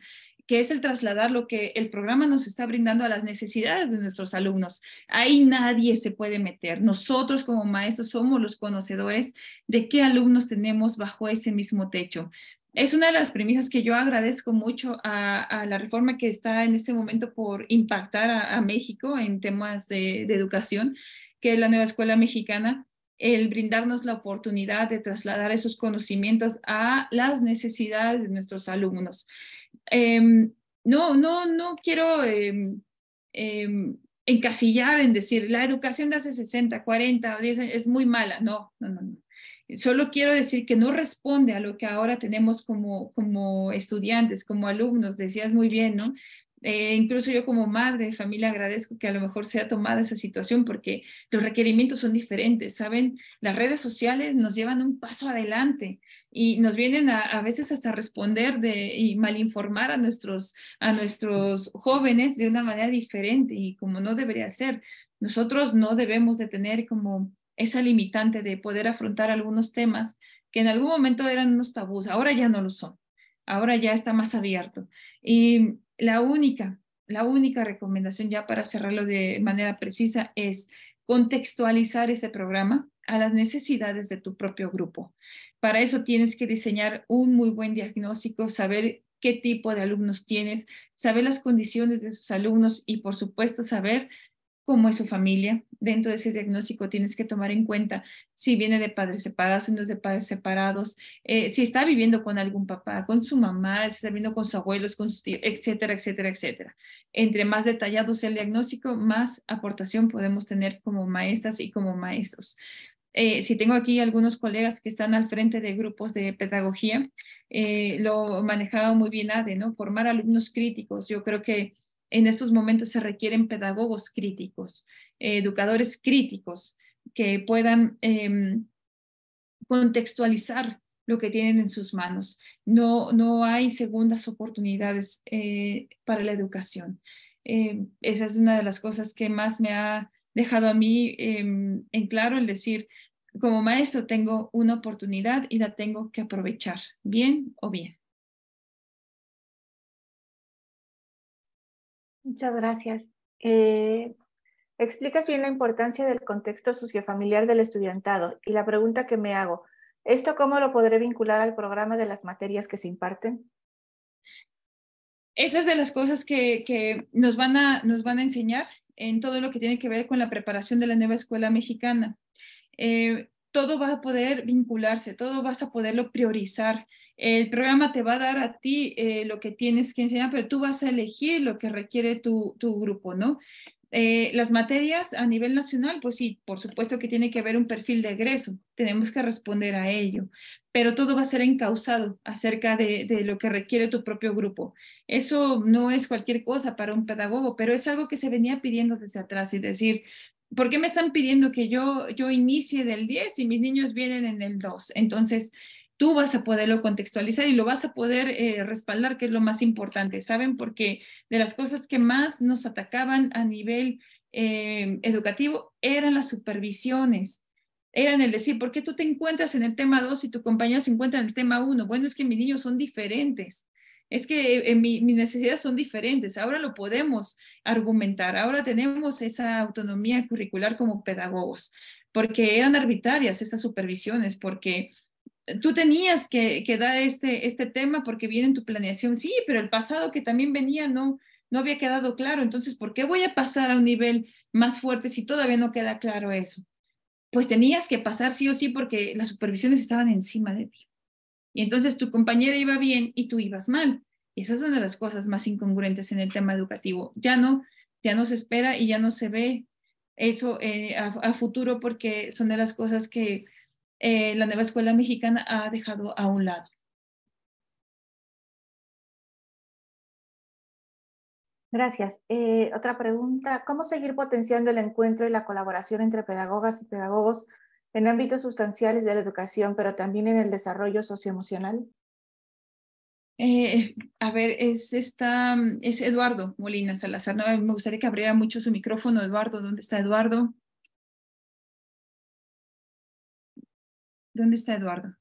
que es el trasladar lo que el programa nos está brindando a las necesidades de nuestros alumnos. Ahí nadie se puede meter. Nosotros como maestros somos los conocedores de qué alumnos tenemos bajo ese mismo techo. Es una de las premisas que yo agradezco mucho a, la reforma que está en este momento por impactar a, México en temas de, de educación, que es la nueva escuela mexicana, el brindarnos la oportunidad de trasladar esos conocimientos a las necesidades de nuestros alumnos. Em, no, no, no quiero em, em, encasillar en decir la educación de hace 60, 40 10 es muy mala. No, no, no, Solo quiero decir que no responde a lo que ahora tenemos como, como estudiantes, como alumnos. Decías muy bien, ¿no? Eh, incluso yo como madre de familia agradezco que a lo mejor sea tomada esa situación porque los requerimientos son diferentes, ¿saben? Las redes sociales nos llevan un paso adelante y nos vienen a, veces hasta responder de, y malinformar a nuestros, a nuestros jóvenes de una manera diferente y como no debería ser. Nosotros no debemos de tener como esa limitante de poder afrontar algunos temas que en algún momento eran unos tabús, ahora ya no lo son, ahora ya está más abierto. Y la única, la única recomendación ya para cerrarlo de manera precisa es contextualizar ese programa a las necesidades de tu propio grupo. Para eso tienes que diseñar un muy buen diagnóstico, saber qué tipo de alumnos tienes, saber las condiciones de sus alumnos y por supuesto saber cómo es su familia. Dentro de ese diagnóstico tienes que tomar en cuenta si viene de padres separados, si no es de padres separados, eh, si está viviendo con algún papá, con su mamá, si está viviendo con sus abuelos, con sus tíos, etcétera, etcétera, etcétera. Entre más detallado sea el diagnóstico, más aportación podemos tener como maestras y como maestros. Eh, si tengo aquí algunos colegas que están al frente de grupos de pedagogía, eh, lo manejaba muy bien ADE, ¿no? Formar alumnos críticos. Yo creo que en estos momentos se requieren pedagogos críticos, educadores críticos que puedan em, contextualizar lo que tienen en sus manos. No, no hay segundas oportunidades eh, para la educación. Em, esa es una de las cosas que más me ha dejado a mí em, en claro el decir, como maestro tengo una oportunidad y la tengo que aprovechar, bien o bien. Muchas gracias. Eh, explicas bien la importancia del contexto sociofamiliar del estudiantado y la pregunta que me hago, ¿esto cómo lo podré vincular al programa de las materias que se imparten? Esas de las cosas que, nos, van a, nos van a enseñar en todo lo que tiene que ver con la preparación de la nueva escuela mexicana. Eh, todo va a poder vincularse, todo vas a poderlo priorizar el programa te va a dar a ti eh, lo que tienes que enseñar, pero tú vas a elegir lo que requiere tu, grupo, ¿no? Eh, las materias a nivel nacional, pues sí, por supuesto que tiene que haber un perfil de egreso, tenemos que responder a ello, pero todo va a ser encausado acerca de, lo que requiere tu propio grupo. Eso no es cualquier cosa para un pedagogo, pero es algo que se venía pidiendo desde atrás y decir, ¿por qué me están pidiendo que yo, yo inicie del 10 y mis niños vienen en el 2? Entonces, tú vas a poderlo contextualizar y lo vas a poder eh, respaldar, que es lo más importante, ¿saben? Porque de las cosas que más nos atacaban a nivel eh, educativo eran las supervisiones, eran el decir, ¿por qué tú te encuentras en el tema 2 y tu compañero se encuentra en el tema 1? Bueno, es que mis niños son diferentes. Es que eh, mis necesidades son diferentes. Ahora lo podemos argumentar. Ahora tenemos esa autonomía curricular como pedagogos, porque eran arbitrarias esas supervisiones, porque tú tenías que, dar este, este tema porque viene en tu planeación, sí, pero el pasado que también venía no, no había quedado claro. Entonces, ¿por qué voy a pasar a un nivel más fuerte si todavía no queda claro eso? Pues tenías que pasar sí o sí porque las supervisiones estaban encima de ti. Y entonces tu compañera iba bien y tú ibas mal. Y esa es una de las cosas más incongruentes en el tema educativo. Ya no, ya no se espera y ya no se ve eso eh, a, futuro porque son de las cosas que eh, la nueva escuela mexicana ha dejado a un lado. Gracias. Eh, otra pregunta, ¿cómo seguir potenciando el encuentro y la colaboración entre pedagogas y pedagogos en ámbitos sustanciales de la educación, pero también en el desarrollo socioemocional? Eh, a ver, es, esta, es Eduardo Molina Salazar. No, me gustaría que abriera mucho su micrófono, Eduardo. ¿Dónde está Eduardo? ¿Dónde está Eduardo?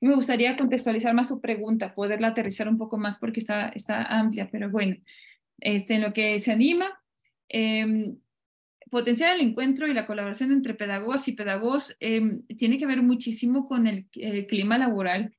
me gustaría contextualizar más su pregunta, poderla aterrizar un poco más porque está, está amplia, pero bueno, este, en lo que se anima, eh, potenciar el encuentro y la colaboración entre pedagogos y pedagogos em, tiene que ver muchísimo con el, clima laboral.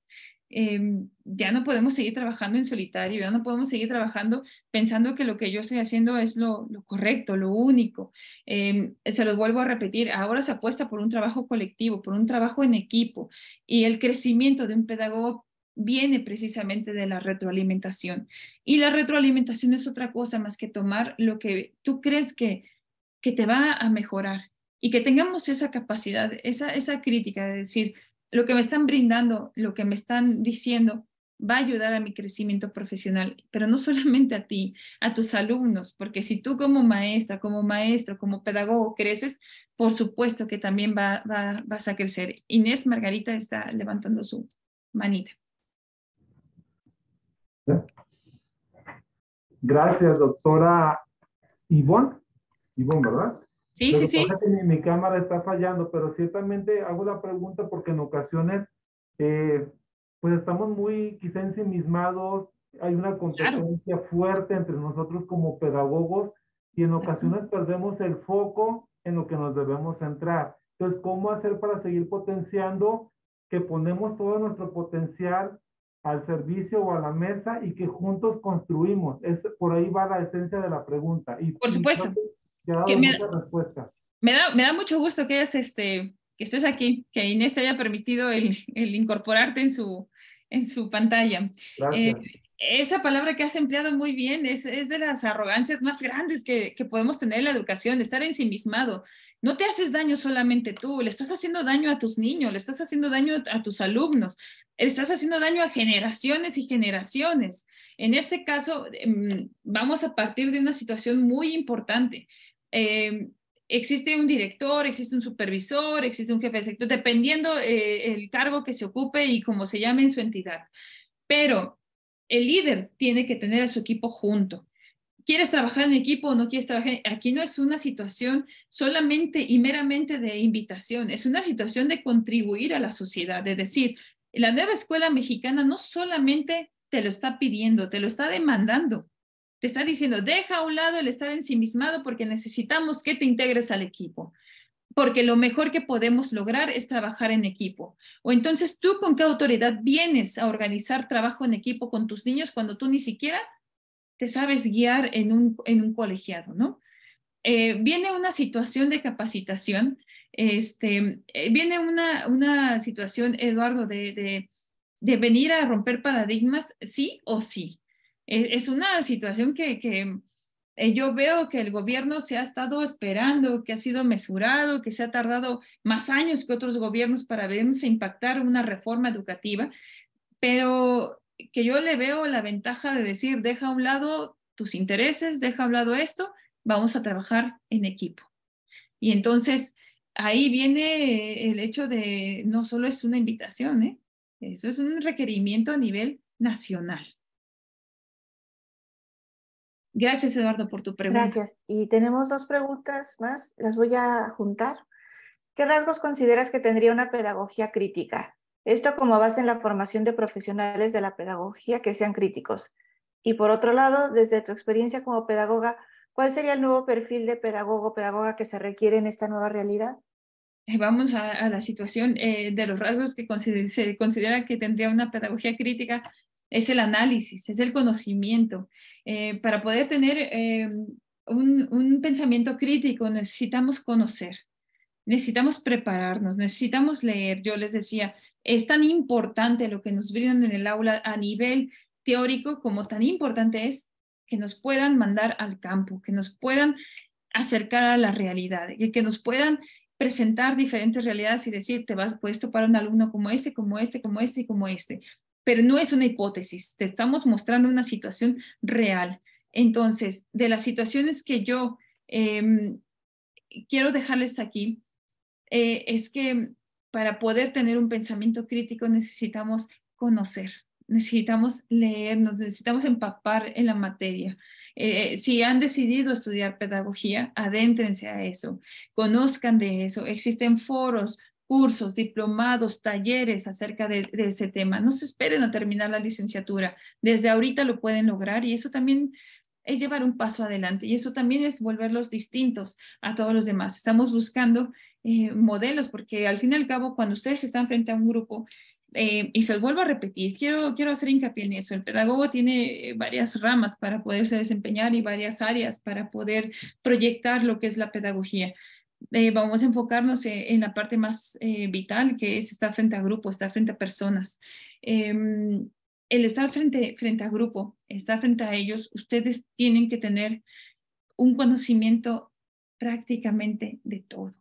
Em, ya no podemos seguir trabajando en solitario, ya no podemos seguir trabajando pensando que lo que yo estoy haciendo es lo, correcto, lo único. se los vuelvo a repetir, ahora se apuesta por un trabajo colectivo, por un trabajo en equipo y el crecimiento de un pedagogo viene precisamente de la retroalimentación. Y la retroalimentación es otra cosa más que tomar lo que tú crees que, que te va a mejorar y que tengamos esa capacidad, esa, esa crítica de decir, lo que me están brindando, lo que me están diciendo, va a ayudar a mi crecimiento profesional, pero no (laughs) solamente a ti, a tus alumnos, porque si tú como maestra, como maestro, como pedagogo creces, por supuesto que también va, va, vas a crecer. Inés Margarita está levantando su manita. Gracias, doctora Ivonne. Ivonne, ¿verdad? Sí, sí, sí. mi, cámara está fallando, pero ciertamente hago la pregunta porque en ocasiones, eh, pues estamos muy quizá ensimismados, hay una competencia fuerte entre nosotros como pedagogos y en ocasiones perdemos el foco en lo que nos debemos centrar. Entonces, ¿cómo hacer para seguir potenciando que ponemos todo nuestro potencial al servicio o a la mesa y que juntos construimos. Es, por ahí va la esencia de la pregunta. Y, por supuesto. Que me, da, me da mucho gusto que, este, que estés aquí, que Inés te haya permitido el, el incorporarte en su, en su pantalla. Eh, esa palabra que has empleado muy bien es, es de las arrogancias más grandes que, que, podemos tener en la educación, estar ensimismado. No te haces daño solamente tú, le estás haciendo daño a tus niños, le estás haciendo daño a tus alumnos estás haciendo daño a generaciones y generaciones. En este caso, em, vamos a partir de una situación muy importante. Em, existe un director, existe un supervisor, existe un jefe de sector, dependiendo eh, el cargo que se ocupe y cómo se llame en su entidad. Pero el líder tiene que tener a su equipo junto. ¿Quieres trabajar en equipo o no quieres trabajar? Aquí no es una situación solamente y meramente de invitación, es una situación de contribuir a la sociedad, de decir, la nueva escuela mexicana no solamente te lo está pidiendo, te lo está demandando. Te está diciendo, deja a un lado el estar ensimismado porque necesitamos que te integres al equipo. Porque lo mejor que podemos lograr es trabajar en equipo. O entonces, ¿tú con qué autoridad vienes a organizar trabajo en equipo con tus niños cuando tú ni siquiera te sabes guiar en un, en un colegiado, ¿no? Eh, viene una situación de capacitación este, eh, viene una, una situación, Eduardo, de, de, venir a romper paradigmas, sí o sí. Es, una situación que, eh, yo veo que el gobierno se ha estado esperando, que ha sido mesurado, que se ha tardado más años que otros gobiernos para vernos impactar una reforma educativa, pero que yo le veo la ventaja de decir, deja a un lado tus intereses, deja a un lado esto, vamos a trabajar en equipo. Y entonces, ahí viene el hecho de, no solo es una invitación, ¿eh? eso es un requerimiento a nivel nacional. Gracias, Eduardo, por tu pregunta. Gracias. Y tenemos dos preguntas más, las voy a juntar. ¿Qué rasgos consideras que tendría una pedagogía crítica? Esto como base en la formación de profesionales de la pedagogía que sean críticos. Y por otro lado, desde tu experiencia como pedagoga, ¿cuál sería el nuevo perfil de pedagogo pedagoga que se requiere en esta nueva realidad? Eh, vamos a, la situación eh, de los rasgos que se considera que tendría una pedagogía crítica. Es el análisis, es el conocimiento. Eh, para poder tener eh, un, un pensamiento crítico necesitamos conocer, necesitamos prepararnos, necesitamos leer. Yo les decía, es tan importante lo que nos brindan en el aula a nivel teórico como tan importante es que nos puedan mandar al campo, que nos puedan acercar a la realidad, y que nos puedan presentar diferentes realidades y decir, te vas puesto para un alumno como este, como este, como este y como este. Pero no es una hipótesis, te estamos mostrando una situación real. Entonces, de las situaciones que yo em, quiero dejarles aquí, eh, es que para poder tener un pensamiento crítico necesitamos conocer, necesitamos leernos, necesitamos empapar en la materia. Eh, si han decidido estudiar pedagogía, adéntrense a eso, conozcan de eso. Existen foros, cursos, diplomados, talleres acerca de, ese tema. No se esperen a terminar la licenciatura. Desde ahorita lo pueden lograr y eso también es llevar un paso adelante y eso también es volverlos distintos a todos los demás. Estamos buscando eh, modelos porque al fin y al cabo cuando ustedes están frente a un grupo eh, y se lo vuelvo a repetir, quiero, quiero hacer hincapié en eso. El pedagogo tiene varias ramas para poderse desempeñar y varias áreas para poder proyectar lo que es la pedagogía. Eh, vamos a enfocarnos en, la parte más eh, vital, que es estar frente a grupo, estar frente a personas. Em, el estar frente, frente a grupo, estar frente a ellos, ustedes tienen que tener un conocimiento prácticamente de todo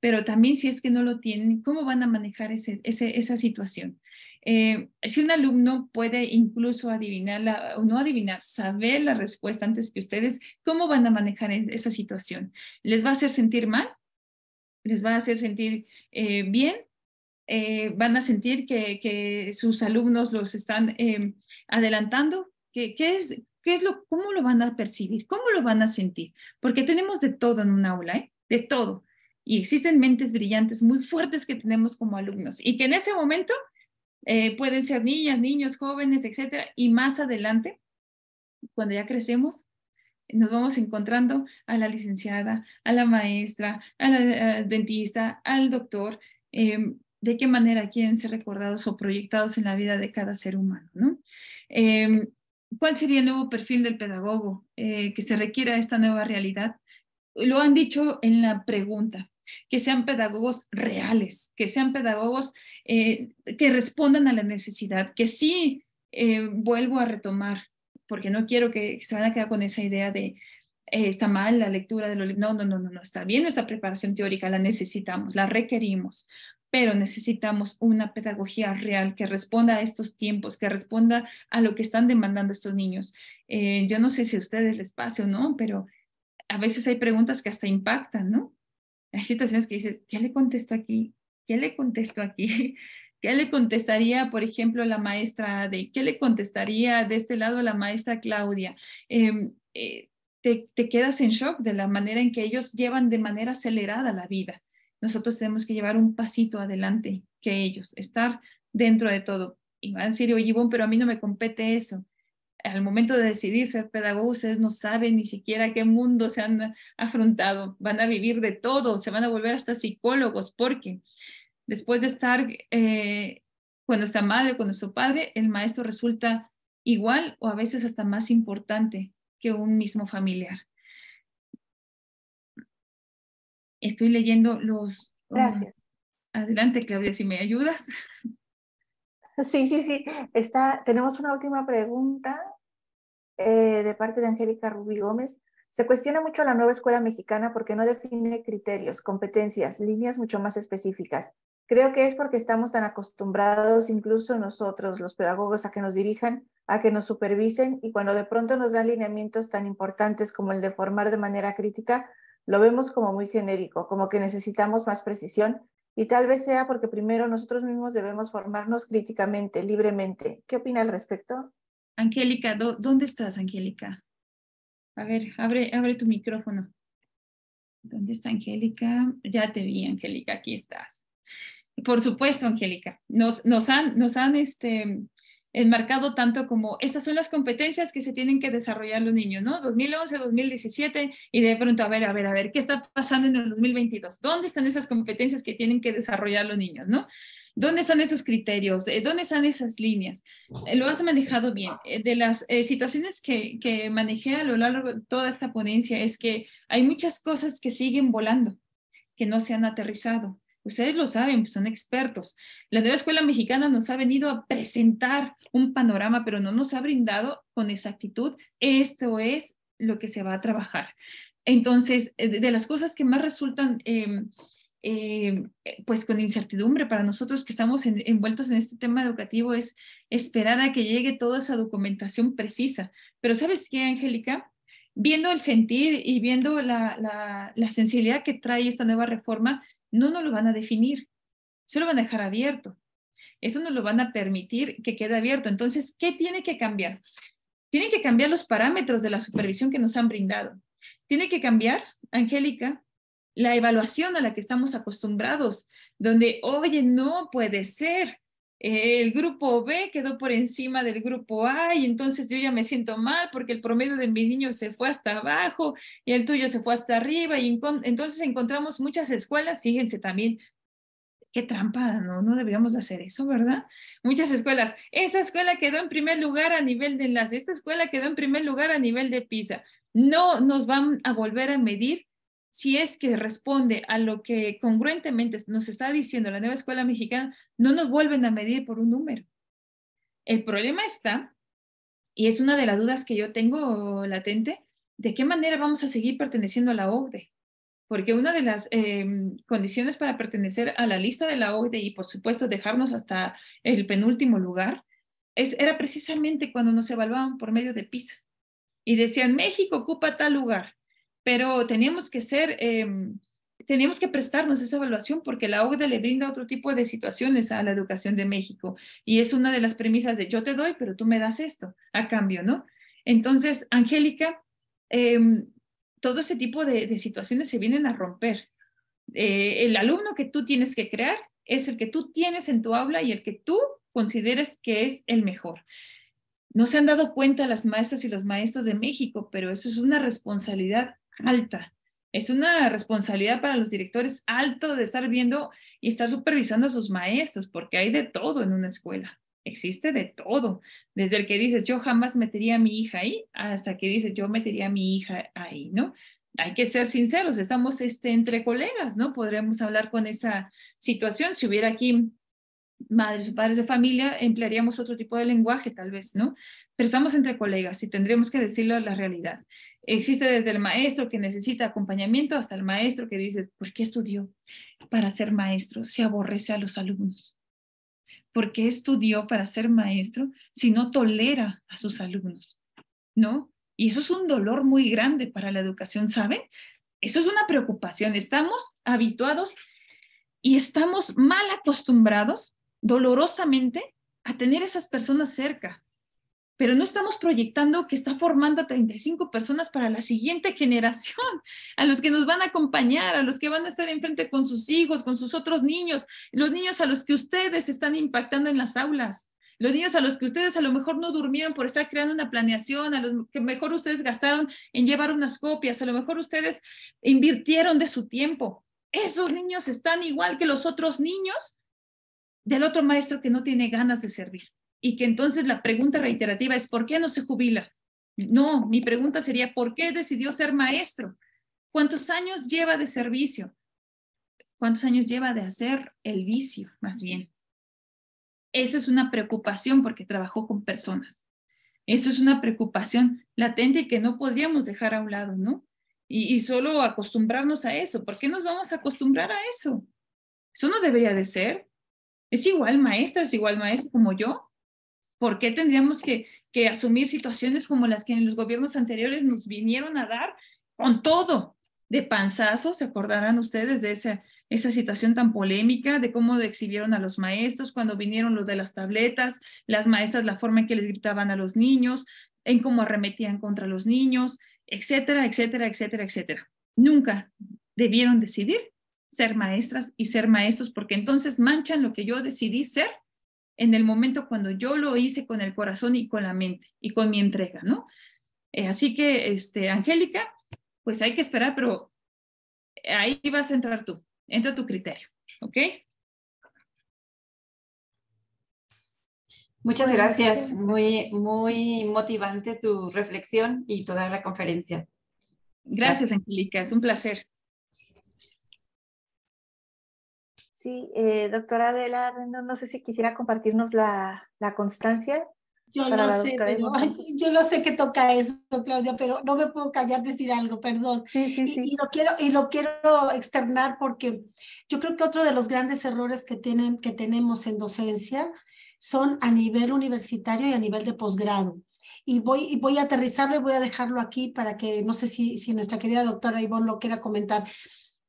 pero también si es que no lo tienen, ¿cómo van a manejar ese, esa situación? Eh, si un alumno puede incluso adivinar, o no adivinar, saber la respuesta antes que ustedes, ¿cómo van a manejar e, esa situación? ¿Les va a hacer sentir mal? ¿Les va a hacer sentir eh, bien? Eh, ¿Van a sentir que, sus alumnos los están adelantando? ¿Qué, qué es, qué es lo, ¿Cómo lo van a percibir? ¿Cómo lo van a sentir? Porque tenemos de todo en un aula, de todo y existen mentes brillantes muy fuertes que tenemos como alumnos y que en ese momento eh, pueden ser niñas, niños, jóvenes, etcétera, y más adelante, cuando ya crecemos, nos vamos encontrando a la licenciada, a la maestra, al dentista, al doctor, em, de qué manera quieren ser recordados o proyectados en la vida de cada ser humano, ¿no? Em, ¿Cuál sería el nuevo perfil del pedagogo eh, que se requiera a esta nueva realidad? Lo han dicho en la pregunta, que sean pedagogos reales, que sean pedagogos eh, que respondan a la necesidad, que sí eh, vuelvo a retomar, porque no quiero que se van a quedar con esa idea de eh, está mal la lectura de los No, no, no, no, no, está bien nuestra preparación teórica, la necesitamos, la requerimos, pero necesitamos una pedagogía real que responda a estos tiempos, que responda a lo que están demandando estos niños. yo no sé si a ustedes les pase o no, pero a veces hay preguntas que hasta impactan, ¿no? Hay situaciones que dices, ¿qué le contesto aquí? ¿Qué le contesto aquí? (laughs) ¿Qué le contestaría, por ejemplo, la maestra de, qué le contestaría de este lado la maestra Claudia? Em, eh, te, te, quedas en shock de la manera en que ellos llevan de manera acelerada la vida. Nosotros tenemos que llevar un pasito adelante que ellos, estar dentro de todo. Y van a decir, oye, pero a mí no me compete eso al momento de decidir ser pedagogos, ustedes no saben ni siquiera qué mundo se han afrontado, van a vivir de todo, se van a volver hasta psicólogos, porque después de estar eh, con nuestra madre, con nuestro padre, el maestro resulta igual o a veces hasta más importante que un mismo familiar. Estoy leyendo los... Oh, Gracias. adelante, Claudia, si me ayudas. Sí, sí, sí. Está, tenemos una última pregunta eh, de parte de Angélica Rubí Gómez. Se cuestiona mucho la nueva escuela mexicana porque no define criterios, competencias, líneas mucho más específicas. Creo que es porque estamos tan acostumbrados, incluso nosotros, los pedagogos, a que nos dirijan, a que nos supervisen y cuando de pronto nos dan lineamientos tan importantes como el de formar de manera crítica, lo vemos como muy genérico, como que necesitamos más precisión y tal vez sea porque primero nosotros mismos debemos formarnos críticamente, libremente. ¿Qué opina al respecto? Angélica, ¿dónde estás, Angélica? A ver, abre, abre tu micrófono. ¿Dónde está Angélica? Ya te vi, Angélica, aquí estás. Por supuesto, Angélica, nos, nos han, nos han este, enmarcado tanto como estas son las competencias que se tienen que desarrollar los niños, ¿no? 2011, 2017 y de pronto, a ver, a ver, a ver, ¿qué está pasando en el 2022? ¿Dónde están esas competencias que tienen que desarrollar los niños, ¿no? ¿Dónde están esos criterios? Eh, ¿Dónde están esas líneas? Eh, lo has manejado bien. De las situaciones que, que manejé a lo largo de toda esta ponencia es que hay muchas cosas que siguen volando, que no se han aterrizado. Ustedes lo saben, pues, son expertos. La nueva escuela mexicana nos ha venido a presentar un panorama, pero no nos ha brindado con exactitud esto es lo que se va a trabajar. Entonces, eh, de las cosas que más resultan em, em, pues con incertidumbre para nosotros que estamos envueltos en este tema educativo es esperar a que llegue toda esa documentación precisa. Pero ¿sabes qué, Angélica? Viendo el sentir y viendo la, la sensibilidad que trae esta nueva reforma, no nos lo van a definir, se lo van a dejar abierto. Eso nos lo van a permitir que quede abierto. Entonces, ¿qué tiene que cambiar? Tienen que cambiar los parámetros de la supervisión que nos han brindado. Tiene que cambiar, Angélica, la evaluación a la que estamos acostumbrados, donde, oye, no puede ser, el grupo B quedó por encima del grupo A y entonces yo ya me siento mal porque el promedio de mi niño se fue hasta abajo y el tuyo se fue hasta arriba y entonces encontramos muchas escuelas, fíjense también, qué trampa, no, no deberíamos hacer eso, ¿verdad? Muchas escuelas, esta escuela quedó en primer lugar a nivel de enlace, esta escuela quedó en primer lugar a nivel de PISA. No nos van a volver a medir si es que responde a lo que congruentemente nos está diciendo la nueva escuela mexicana, no nos vuelven a medir por un número. El problema está, y es una de las dudas que yo tengo latente, ¿de qué manera vamos a seguir perteneciendo a la OCDE? Porque una de las em, condiciones para pertenecer a la lista de la OCDE y por supuesto dejarnos hasta el penúltimo lugar, era precisamente cuando nos evaluaban por medio de PISA. Y decían, México ocupa tal lugar pero teníamos que ser, teníamos que prestarnos esa evaluación porque la OCDE le brinda otro tipo de situaciones a la educación de México y es una de las premisas de yo te doy, pero tú me das esto a cambio, ¿no? Entonces, Angélica, em, todo ese tipo de, situaciones se vienen a romper. Eh, el alumno que tú tienes que crear es el que tú tienes en tu aula y el que tú consideres que es el mejor. No se han dado cuenta las maestras y los maestros de México, pero eso es una responsabilidad alta. Es una responsabilidad para los directores alto de estar viendo y estar supervisando a sus maestros, porque hay de todo en una escuela. Existe de todo. Desde el que dices, yo jamás metería a mi hija ahí, hasta que dices, yo metería a mi hija ahí, ¿no? Hay que ser sinceros, estamos este, entre colegas, ¿no? Podríamos hablar con esa situación. Si hubiera aquí madres o padres de familia, emplearíamos otro tipo de lenguaje, tal vez, ¿no? Pero estamos entre colegas y tendremos que decirlo la realidad. Existe desde el maestro que necesita acompañamiento hasta el maestro que dice, ¿por qué estudió? Para ser maestro, se aborrece a los alumnos. ¿Por qué estudió para ser maestro si no tolera a sus alumnos? ¿No? Y eso es un dolor muy grande para la educación, ¿saben? Eso es una preocupación. Estamos habituados y estamos mal acostumbrados dolorosamente a tener esas personas cerca, pero no estamos proyectando que está formando a 35 personas para la siguiente generación, (laughs) a los que nos van a acompañar, a los que van a estar enfrente con sus hijos, con sus otros niños, los niños a los que ustedes están impactando en las aulas, los niños a los que ustedes a lo mejor no durmieron por estar creando una planeación, a los que mejor ustedes gastaron en llevar unas copias, a lo mejor ustedes invirtieron de su tiempo. Esos niños están igual que los otros niños del otro maestro que no tiene ganas de servir y que entonces la pregunta reiterativa es, ¿por qué no se jubila? No, mi pregunta sería, ¿por qué decidió ser maestro? ¿Cuántos años lleva de servicio? ¿Cuántos años lleva de hacer el vicio, más bien? Esa es una preocupación porque trabajó con personas. Eso es una preocupación latente que no podríamos dejar a un lado, ¿no? Y, y, solo acostumbrarnos a eso. ¿Por qué nos vamos a acostumbrar a eso? Eso no debería de ser. Es igual maestra, es igual maestro como yo. ¿Por qué tendríamos que, asumir situaciones como las que en los gobiernos anteriores nos vinieron a dar con todo? De panzazo, ¿se acordarán ustedes de esa, situación tan polémica, de cómo exhibieron a los maestros cuando vinieron los de las tabletas, las maestras, la forma en que les gritaban a los niños, en cómo arremetían contra los niños, etcétera, etcétera, etcétera, etcétera. Nunca debieron decidir ser maestras y ser maestros porque entonces manchan lo que yo decidí ser en el momento cuando yo lo hice con el corazón y con la mente y con mi entrega, ¿no? Eh, así que, este, Angélica, pues hay que esperar, pero ahí vas a entrar tú, entra tu criterio, ¿ok? Muchas gracias, muy, muy motivante tu reflexión y toda la conferencia. Gracias, Angélica, es un placer. Sí, eh, doctora Adela, no, sé si quisiera compartirnos la, la constancia. Yo lo sé, yo lo sé que toca eso, Claudia, pero no me puedo callar decir algo, perdón. Sí, sí, sí. Y, lo quiero y lo quiero externar porque yo creo que otro de los grandes errores que tienen que tenemos en docencia son a nivel universitario y a nivel de posgrado. Y voy, y voy a aterrizarlo y voy a dejarlo aquí para que, no sé si, si nuestra querida doctora Ivonne lo quiera comentar.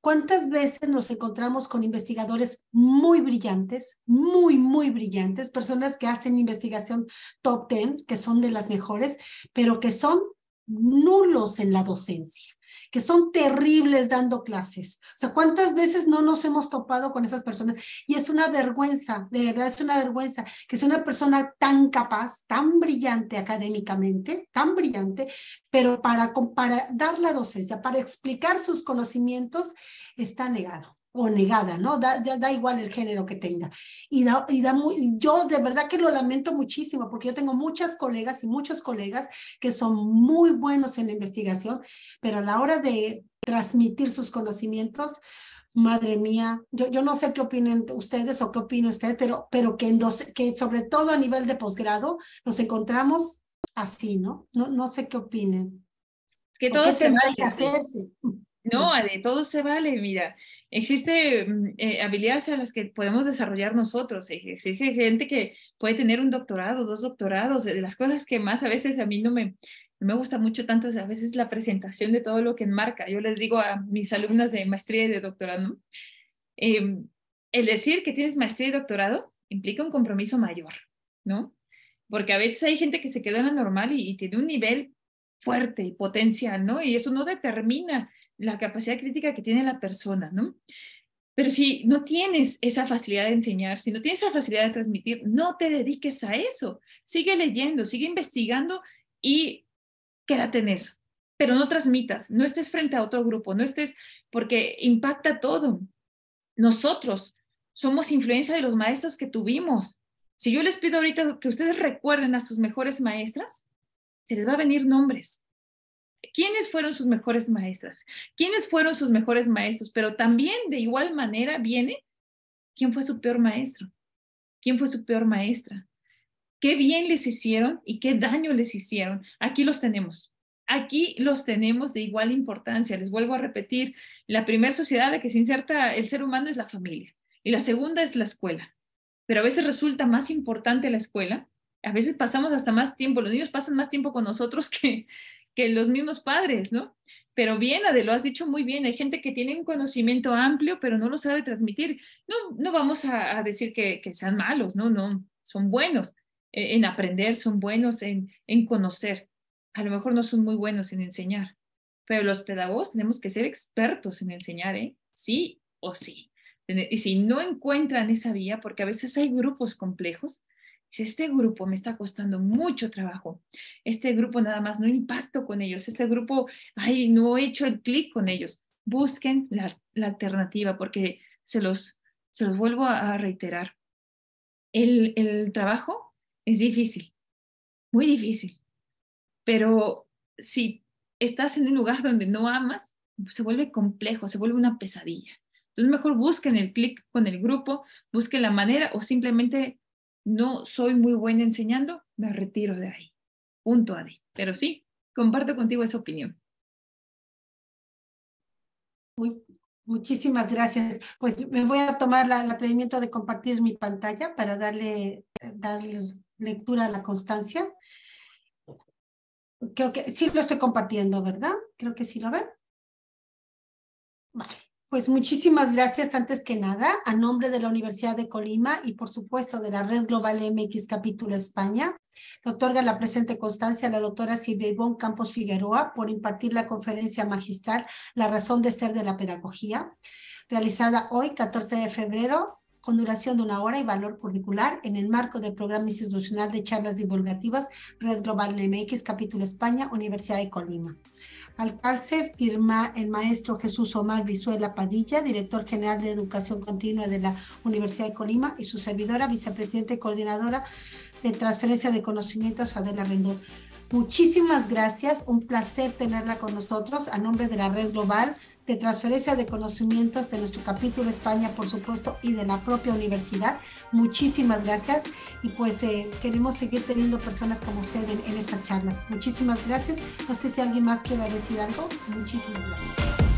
¿Cuántas veces nos encontramos con investigadores muy brillantes, muy, muy brillantes, personas que hacen investigación top 10, que son de las mejores, pero que son nulos en la docencia? Que son terribles dando clases. O sea, ¿cuántas veces no nos hemos topado con esas personas? Y es una vergüenza, de verdad es una vergüenza que sea una persona tan capaz, tan brillante académicamente, tan brillante, pero para, para dar la docencia, para explicar sus conocimientos, está negado o negada, ¿no? Da, da, igual el género que tenga. Y, da, y da muy, yo de verdad que lo lamento muchísimo porque yo tengo muchas colegas y muchos colegas que son muy buenos en la investigación, pero a la hora de transmitir sus conocimientos, madre mía, yo, yo no sé qué opinen ustedes o qué opina usted, pero, pero que, en que sobre todo a nivel de posgrado nos encontramos así, ¿no? No, no sé qué opinen. Es que todo se vale. hacerse. No, de todo se vale, mira. Existen eh, habilidades a las que podemos desarrollar nosotros. Existe gente que puede tener un doctorado, dos doctorados. De las cosas que más a veces a mí no me, no me gusta mucho tanto es a veces la presentación de todo lo que enmarca. Yo les digo a mis alumnas de maestría y de doctorado, em, el decir que tienes maestría y doctorado implica un compromiso mayor, ¿no? Porque a veces hay gente que se queda en la normal y, y tiene un nivel fuerte y potencial, ¿no? Y eso no determina la capacidad crítica que tiene la persona, ¿no? Pero si no tienes esa facilidad de enseñar, si no tienes esa facilidad de transmitir, no te dediques a eso. Sigue leyendo, sigue investigando y quédate en eso. Pero no transmitas, no estés frente a otro grupo, no estés porque impacta todo. Nosotros somos influencia de los maestros que tuvimos. Si yo les pido ahorita que ustedes recuerden a sus mejores maestras, se les va a venir nombres. ¿Quiénes fueron sus mejores maestras? ¿Quiénes fueron sus mejores maestros? Pero también de igual manera viene, ¿quién fue su peor maestro? ¿Quién fue su peor maestra? ¿Qué bien les hicieron y qué daño les hicieron? Aquí los tenemos. Aquí los tenemos de igual importancia. Les vuelvo a repetir, la primera sociedad a la que se inserta el ser humano es la familia y la segunda es la escuela. Pero a veces resulta más importante la escuela. A veces pasamos hasta más tiempo, los niños pasan más tiempo con nosotros (laughs) que, que los mismos padres, ¿no? Pero bien, Ade, lo has dicho muy bien, hay gente que tiene un conocimiento amplio, pero no lo sabe transmitir. No, no vamos a, decir que, sean malos, no, son buenos en aprender, son buenos en, en conocer. A lo mejor no son muy buenos en enseñar, pero los pedagogos tenemos que ser expertos en enseñar, ¿eh? Sí o sí. Y si no encuentran esa vía, porque a veces hay grupos complejos, este grupo me está costando mucho trabajo, este grupo nada más no impacto con ellos, este grupo, ay, no he hecho el clic con ellos. Busquen la, alternativa porque se los, se los vuelvo a, reiterar. El, el trabajo es difícil, muy difícil, pero si estás en un lugar donde no amas, se vuelve complejo, se vuelve una pesadilla. Entonces mejor busquen el clic con el grupo, busquen la manera o simplemente no soy muy buena enseñando, me retiro de ahí. Punto, Adi. Pero sí, comparto contigo esa opinión. muchísimas gracias. Pues me voy a tomar el atrevimiento de compartir mi pantalla para darle, darle lectura a la constancia. Creo que sí lo estoy compartiendo, ¿verdad? Creo que sí lo ven. Vale. Pues muchísimas gracias antes que nada a nombre de la Universidad de Colima y por supuesto de la Red Global MX Capítulo España. Le otorga la presente constancia a la doctora Silvia Ivonne Campos Figueroa por impartir la conferencia magistral La razón de ser de la pedagogía, realizada hoy 14 de febrero con duración de una hora y valor curricular en el marco del programa institucional de charlas divulgativas Red Global MX Capítulo España, Universidad de Colima. Al firma el maestro Jesús Omar Vizuela Padilla, director general de Educación Continua de la Universidad de Colima, y su servidora, vicepresidenta y coordinadora de transferencia de conocimientos, Adela Rendón. Muchísimas gracias, un placer tenerla con nosotros a nombre de la Red Global de Transferencia de Conocimientos de nuestro capítulo España, por supuesto, y de la propia universidad. Muchísimas gracias y pues eh, queremos seguir teniendo personas como usted en, en estas charlas. Muchísimas gracias. No sé si alguien más quiere decir algo. Muchísimas gracias.